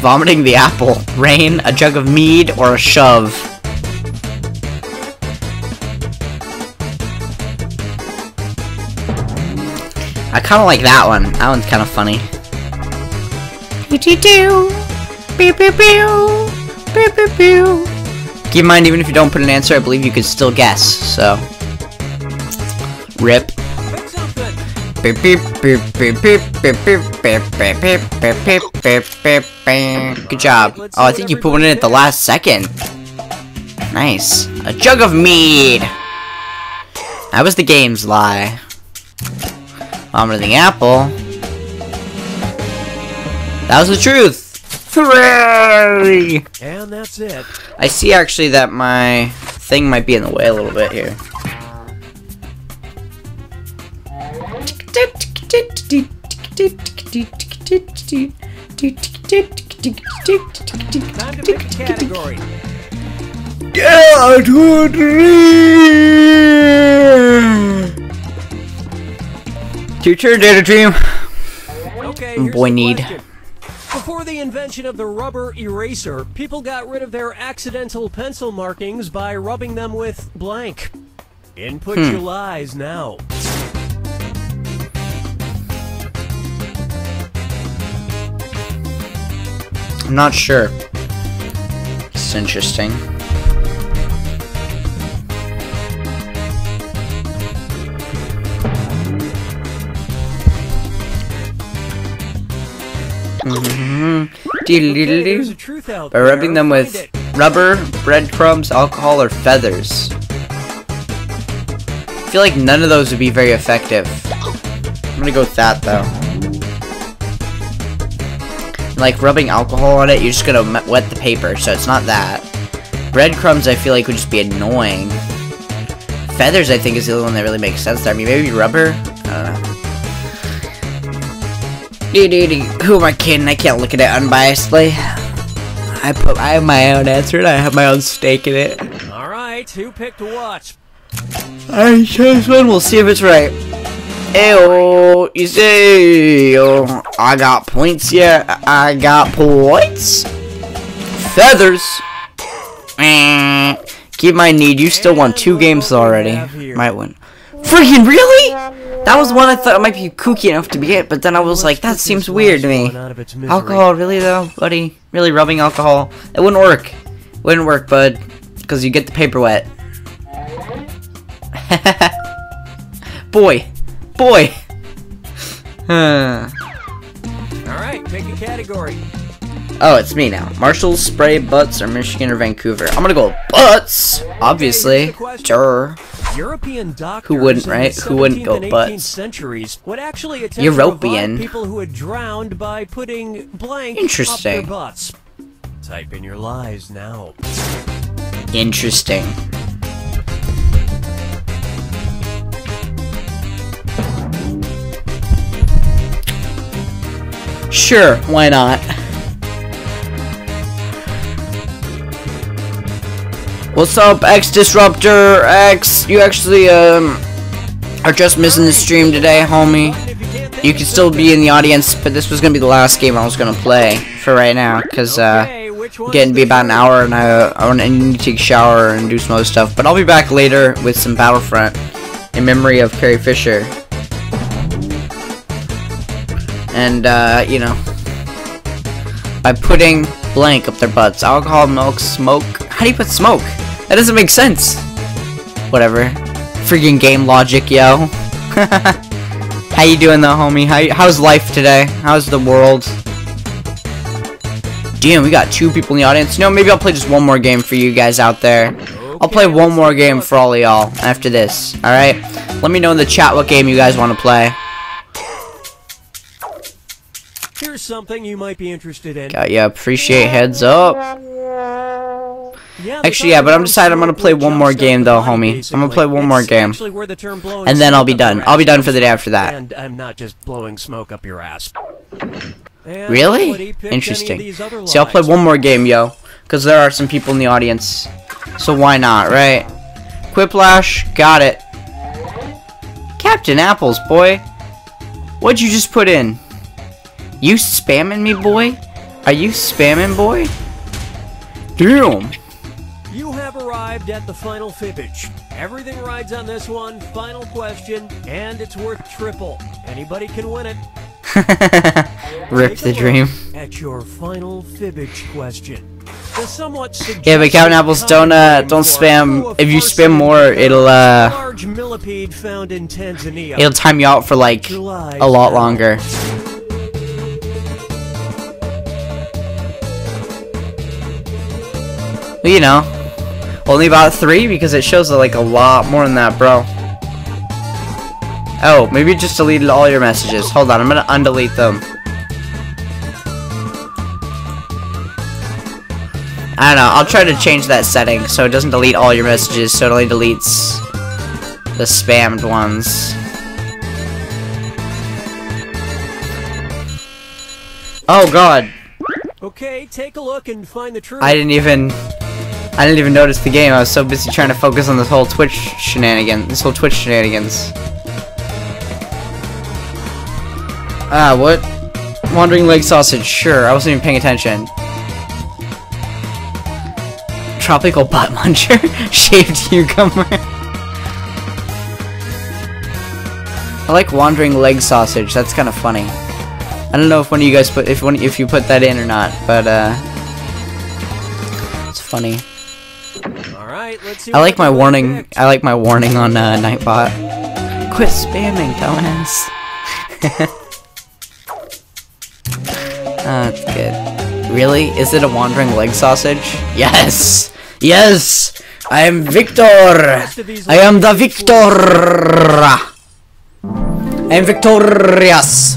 Vomiting the apple. Rain, a jug of mead, or a shove. I kind of like that one. That one's kind of funny. Keep in mind, even if you don't put an answer, I believe you could still guess, so. Rip. Good job. Oh, I think you put one in at the last second. Nice. A jug of mead. That was the game's lie. Vomiting the apple. That was the truth. Hooray! And that's it. I see actually that my thing might be in the way a little bit here. Time to pick a category. Yeah, Future data dream. Okay, Boy need. question. Before the invention of the rubber eraser, people got rid of their accidental pencil markings by rubbing them with blank. Input Hmm. your lies now. I'm not sure. It's interesting. Mhm. Okay, there's a Diddle-diddle-doo. truth out By rubbing them with rubber, breadcrumbs, alcohol, or feathers. I feel like none of those would be very effective. I'm gonna go with that though. Like rubbing alcohol on it, you're just gonna wet the paper, so it's not that. Breadcrumbs, I feel like would just be annoying. Feathers, I think, is the only one that really makes sense there. I mean, maybe rubber. I don't know. Who am I kidding? I can't look at it unbiasedly. I put I have my own answer and I have my own stake in it. All right, who picked what? I chose one. We'll see if it's right. Ew, you see, I got points. Yeah, I got points. Feathers. Eh. Keep my need. You still won two games what do we already. Might win. Freaking really? That was one I thought might be kooky enough to be it, but then I was like, that seems weird to me. Alcohol, really though, buddy? Really rubbing alcohol? It wouldn't work. Wouldn't work, bud. Because you get the paper wet. boy. Boy. Huh. All right, pick a category. Oh, it's me now. Marshall's, Spray, Butts, or Michigan or Vancouver? I'm gonna go Butts! Obviously. here's the question. Sure. European doctors wouldn't, right? Who wouldn't go and 18th butts? centuries would actually European. people who had drowned by putting blank Interesting. up their butts. Type in your lies now. Interesting. Sure, why not? What's up, X Disruptor X? You actually um are just missing the stream today, homie. You can still be in the audience, but this was gonna be the last game I was gonna play for right now, cause uh getting to be about an hour, and I, I want to need to take a shower and do some other stuff. But I'll be back later with some Battlefront in memory of Carrie Fisher. And, uh, you know, by putting blank up their butts. Alcohol, milk, smoke. How do you put smoke? That doesn't make sense. Whatever. Freaking game logic, yo. How you doing though, homie? How, how's life today? How's the world? Damn, we got two people in the audience. No, maybe I'll play just one more game for you guys out there. I'll play one more game for all of y'all after this. Alright? Let me know in the chat what game you guys want to play. Here's something you might be interested in. Got ya. Appreciate heads up. Yeah, Actually, yeah, but I'm decided I'm gonna play one more game, though, homie. I'm gonna play basically. one more It's game. where the term And then I'll be done. I'll be done for the day after that. And I'm not just blowing smoke up your ass. Really? nobody picked any of Interesting. See, I'll play one more game, yo. Because there are some people in the audience. So why not, right? Quiplash, got it. Captain Apples, boy. What'd you just put in? You spamming me, boy? Are you spamming, boy? Damn. Have arrived at the final fibbage. Everything rides on this one. Final question, and it's worth triple. Anybody can win it. Rip the dream. At your final fibbage question. The somewhat Yeah, but Captain Apples, don't, uh, don't spam. If you spam more, it'll, uh, large millipede found in Tanzania. It'll time you out for like a lot longer. Well, you know, only about three because it shows like a lot more than that, bro. Oh, maybe you just deleted all your messages. Hold on, I'm gonna undelete them. I don't know, I'll try to change that setting so it doesn't delete all your messages, so it only deletes the spammed ones. Oh god, Okay, take a look and find the truth. I didn't even I didn't even notice the game. I was so busy trying to focus on this whole Twitch shenanigans. this whole Twitch shenanigans. Ah, what? Wandering leg sausage, sure. I wasn't even paying attention. Tropical butt muncher? Shaved cucumber? I like wandering leg sausage. That's kind of funny. I don't know if one of you guys put if one if you put that in or not, but uh, it's funny. All right, let's see. I like my warning. picked. I like my warning on uh, Nightbot. Quit spamming, dumbass. Ah, that's good. Really? Is it a wandering leg sausage? Yes! Yes! I am Victor! I am the Victor! I am victorious!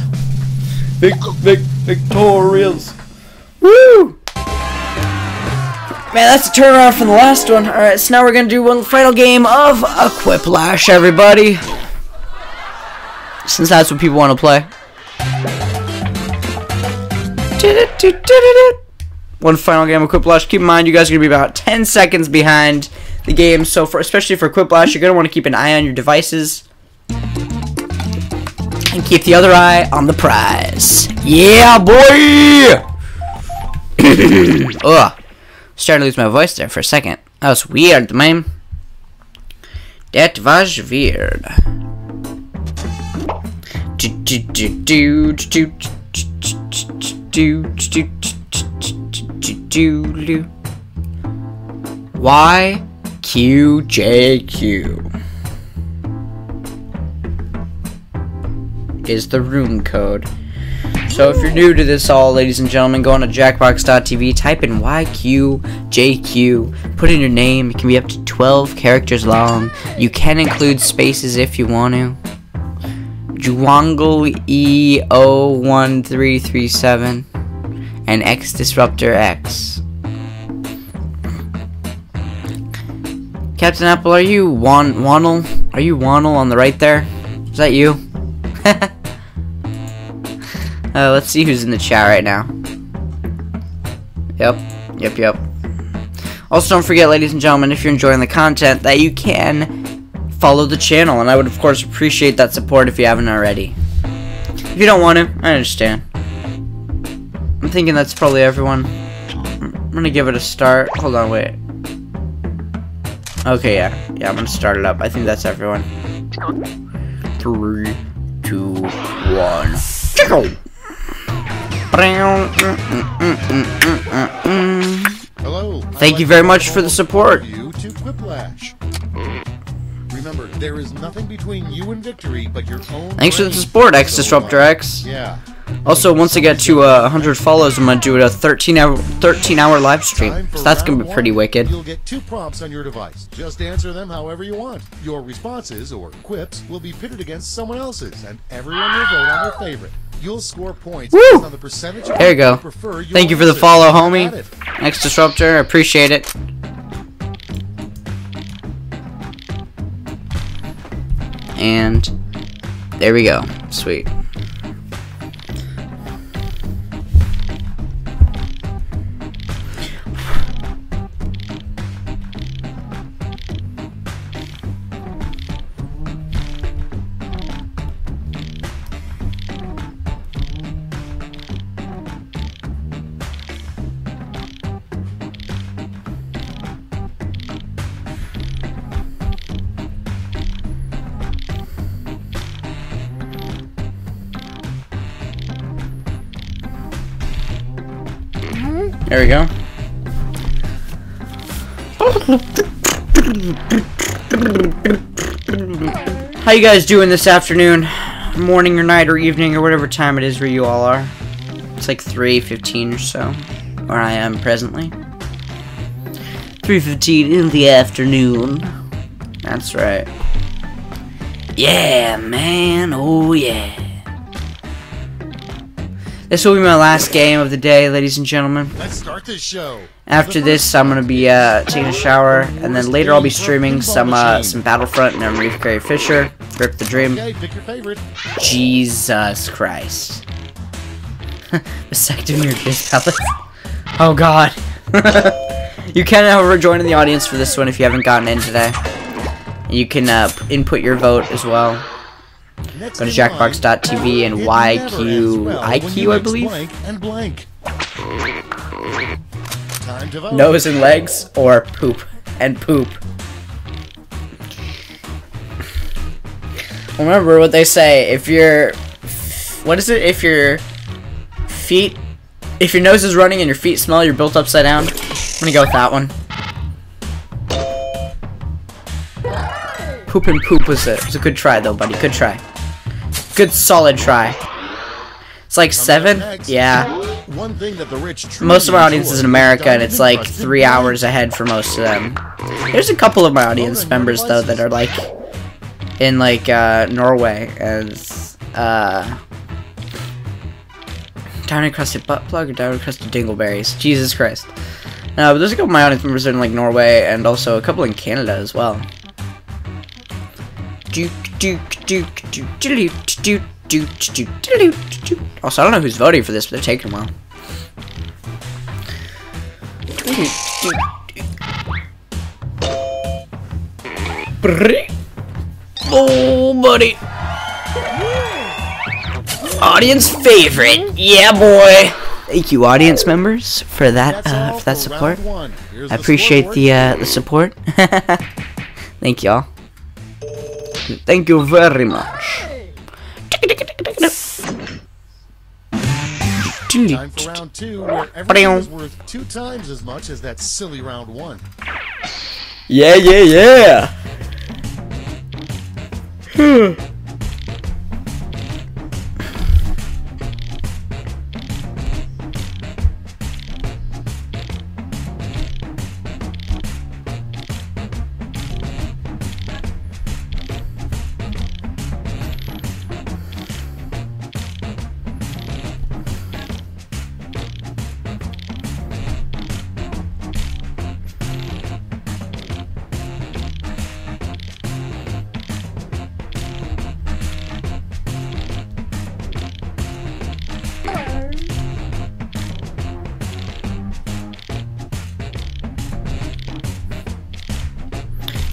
Vic, vic, victorious! Woo! Man, that's a turnaround from the last one. Alright, so now we're gonna do one final game of a Quiplash, everybody. Since that's what people want to play. One final game of Quiplash. Keep in mind, you guys are gonna be about 10 seconds behind the game. So, for especially for Quiplash, you're gonna want to keep an eye on your devices and keep the other eye on the prize. Yeah, boy! Ugh. Starting to lose my voice there for a second. That was weird, man. That was weird. Y Q J Q is the room code. So if you're new to this all, ladies and gentlemen, go on to jackbox.tv, type in YQJQ, put in your name. It can be up to 12 characters long. You can include spaces if you want to. Juwangle E01337 and X Disruptor X. Captain Apple, are you Wan? Are you Wannel on the right there? Is that you? Uh, let's see who's in the chat right now. Yep, yep, yep. Also, don't forget, ladies and gentlemen, if you're enjoying the content, that you can follow the channel, and I would, of course, appreciate that support if you haven't already. If you don't want to, I understand. I'm thinking that's probably everyone. I'm gonna give it a start. Hold on, wait. Okay, yeah. Yeah, I'm gonna start it up. I think that's everyone. Three, two, one. Go! Hello. Thank you very much for the support. You to Quiplash. Remember, there is nothing between you and victory but your own. Thanks for the support, X Disruptor X. Yeah. Also, once I get to uh, 100 follows, I'm gonna do a 13 hour 13 hour live stream. So that's gonna be pretty wicked. You'll get two prompts on your device. Just answer them however you want. Your responses or quips will be pitted against someone else's, and everyone will vote on their favorite. You'll score points Woo! based on the percentage There you go. your Thank you for the follow, homie. Next disruptor, appreciate it. And there we go. Sweet. We go. How you guys doing this afternoon? Morning or night or evening or whatever time it is where you all are. It's like 3.15 or so, where I am presently. 3.15 in the afternoon. That's right. Yeah, man. Oh, yeah. This will be my last game of the day, ladies and gentlemen. Let's start this show. After this, I'm gonna be uh, taking a shower, and then later I'll be streaming some uh, some Battlefront and um, Reef Carrie Fisher, Rip the Dream. Okay, pick your favorite. Jesus Christ. Vasectomy your pellets. Oh god. you can however join in the audience for this one if you haven't gotten in today. You can uh, input your vote as well. Next Go to jackbox.tv and YQ well IQ, I believe? Blank and blank. Time to vote. Nose and legs, or poop and poop. Remember what they say, if your what is it? If your feet if your nose is running and your feet smell, you're built upside down. I'm gonna go with that one. Poop and poop was it. It was a good try though, buddy. Good try. Good solid try. It's like seven? Yeah. One thing that the rich Most of my audience is in America, and it's like three hours ahead for most of them. There's a couple of my audience members though that are like in like uh, Norway as uh, down encrusted butt plug or down encrusted dingleberries. Jesus Christ. No, but there's a couple of my audience members in like Norway and also a couple in Canada as well. Also, I don't know who's voting for this, but they're taking a while. Oh, buddy. Audience favorite. Yeah, boy. Thank you, audience members, for that uh, for that support. round one. Here's I appreciate the uh, the support. Thank y'all. Thank you very much. Time for round two, where everything is worth two times as much as that silly round one. Yeah, yeah, yeah. Hmm.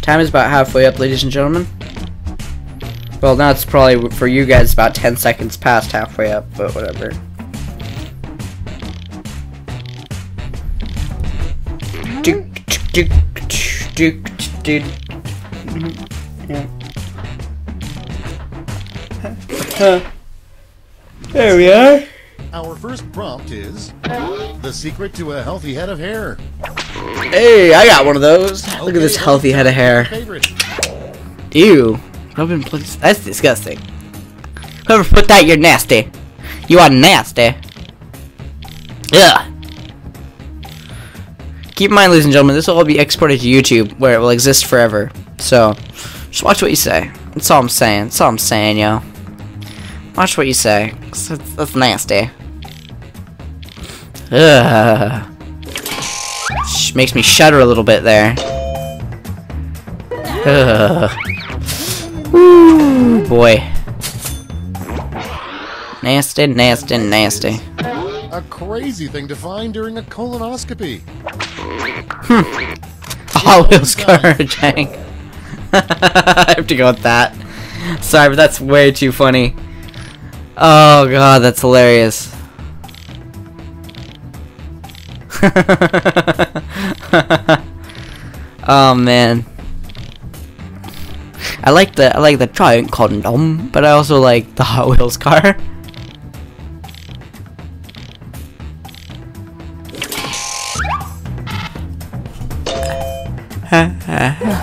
Time is about halfway up, ladies and gentlemen. Well, now it's probably for you guys about 10 seconds past halfway up, but whatever. There we are. Our first prompt is the secret to a healthy head of hair. Hey, I got one of those. Look at this healthy head of hair. Favorite. Ew. Rubbing place. That's disgusting. Whoever put that, you're nasty. You are nasty. Ugh. Keep in mind, ladies and gentlemen, this will all be exported to YouTube, where it will exist forever. So, just watch what you say. That's all I'm saying. That's all I'm saying, yo. Watch what you say. That's, that's nasty. Ugh. Makes me shudder a little bit there. Ugh. Ooh, boy. Nasty, nasty, nasty. A crazy thing to find during a colonoscopy. Hmm. Hot Wheels Courage, Hank. I have to go with that. Sorry, but that's way too funny. Oh god, that's hilarious. oh man. I like the I like the giant condom, but I also like the Hot Wheels car.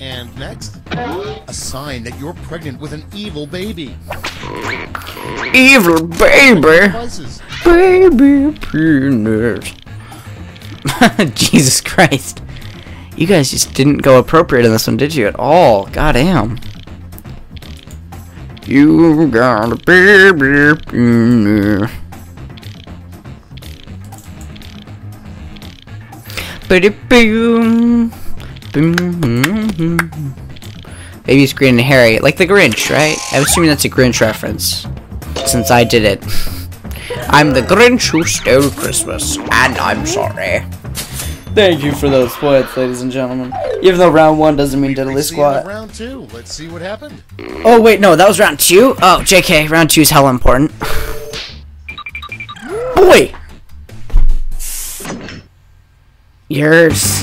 And next, a sign that you're pregnant with an evil baby. Evil baby. Baby penis. Jesus Christ. You guys just didn't go appropriate in this one, did you, at all? Goddamn. You got a baby penis. Bitty boom. Boom. Hmm, hmm, hmm. Baby's green and hairy, like the Grinch, right? I'm assuming that's a Grinch reference, since I did it. I'm the Grinch who stole Christmas, and I'm sorry. Thank you for those points, ladies and gentlemen. Even though round one doesn't mean diddly See you in squat. round two. Let's see what happened. Oh wait, no, that was round two. Oh, JK, round two is hella important. Boy. Yours.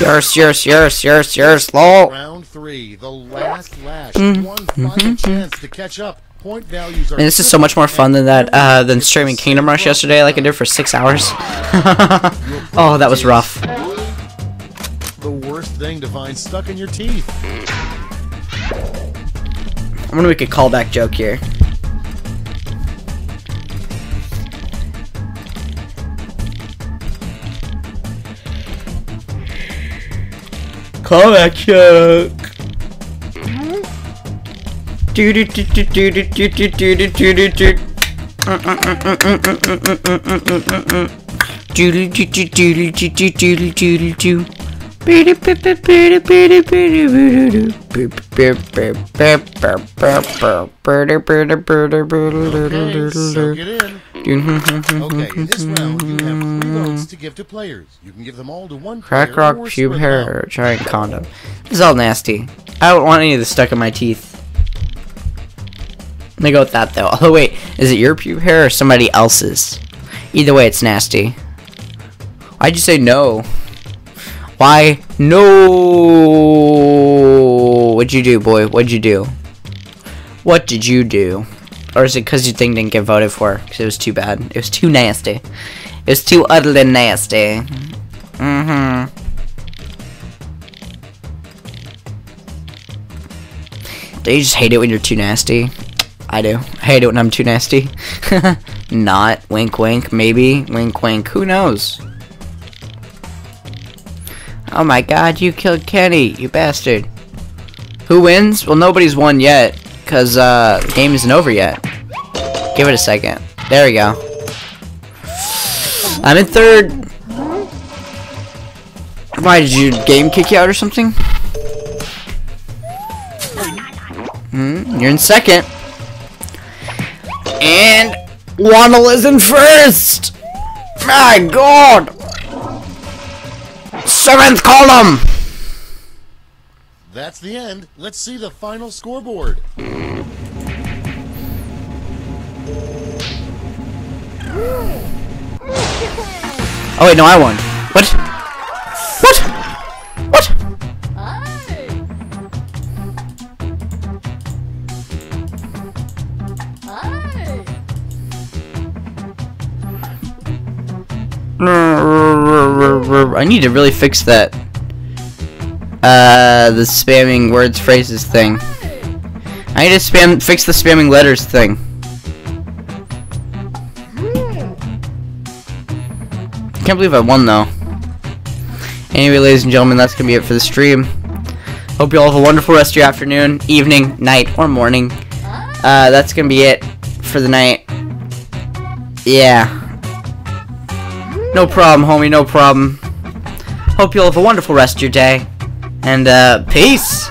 Yours, yours, yours, yours, yours, lol. Round three, the last lash. Mm-hmm. One final chance to catch up. Point values are. And this is so much more fun than that, uh, than streaming Kingdom Rush yesterday, like I did for six hours. oh, that was rough. The worst thing to find stuck in your teeth. I'm gonna make a callback joke here. Callback joke. Do do do do do do do do do do do do. Doodle doo doo doodle doo doo doodle doodle doodle doodle doo. Okay, this round you have three votes to give to players. You can give them all to one Crack rock, pube hair, or giant condom. This is all nasty. I don't want any of this stuck in my teeth. Let me go with that though. Oh wait, is it your pube hair or somebody else's? Either way, it's nasty. Why'd you say no? Why? No! What'd you do, boy? What'd you do? What did you do? Or is it because your thing didn't get voted for? Because it was too bad. It was too nasty. It was too utterly nasty. Mm-hmm. Do you just hate it when you're too nasty? I do. I hate it when I'm too nasty. Not. Wink wink, maybe. Wink wink. Who knows? Oh my god, you killed Kenny, you bastard. Who wins? Well, nobody's won yet. Because, uh, the game isn't over yet. Give it a second. There we go. I'm in third. Why, did you game kick you out or something? Hmm, you're in second. And Waddle is in first! My god! Seventh column! That's the end. Let's see the final scoreboard. Oh wait, no, I won. What? What? I need to really fix that. uh, the spamming words, phrases thing. I need to spam, fix the spamming letters thing. Can't believe I won though. Anyway, ladies and gentlemen, that's gonna be it for the stream. Hope you all have a wonderful rest of your afternoon, evening, night, or morning. Uh, that's gonna be it for the night. Yeah. No problem, homie, no problem. Hope you all have a wonderful rest of your day. And, uh, peace!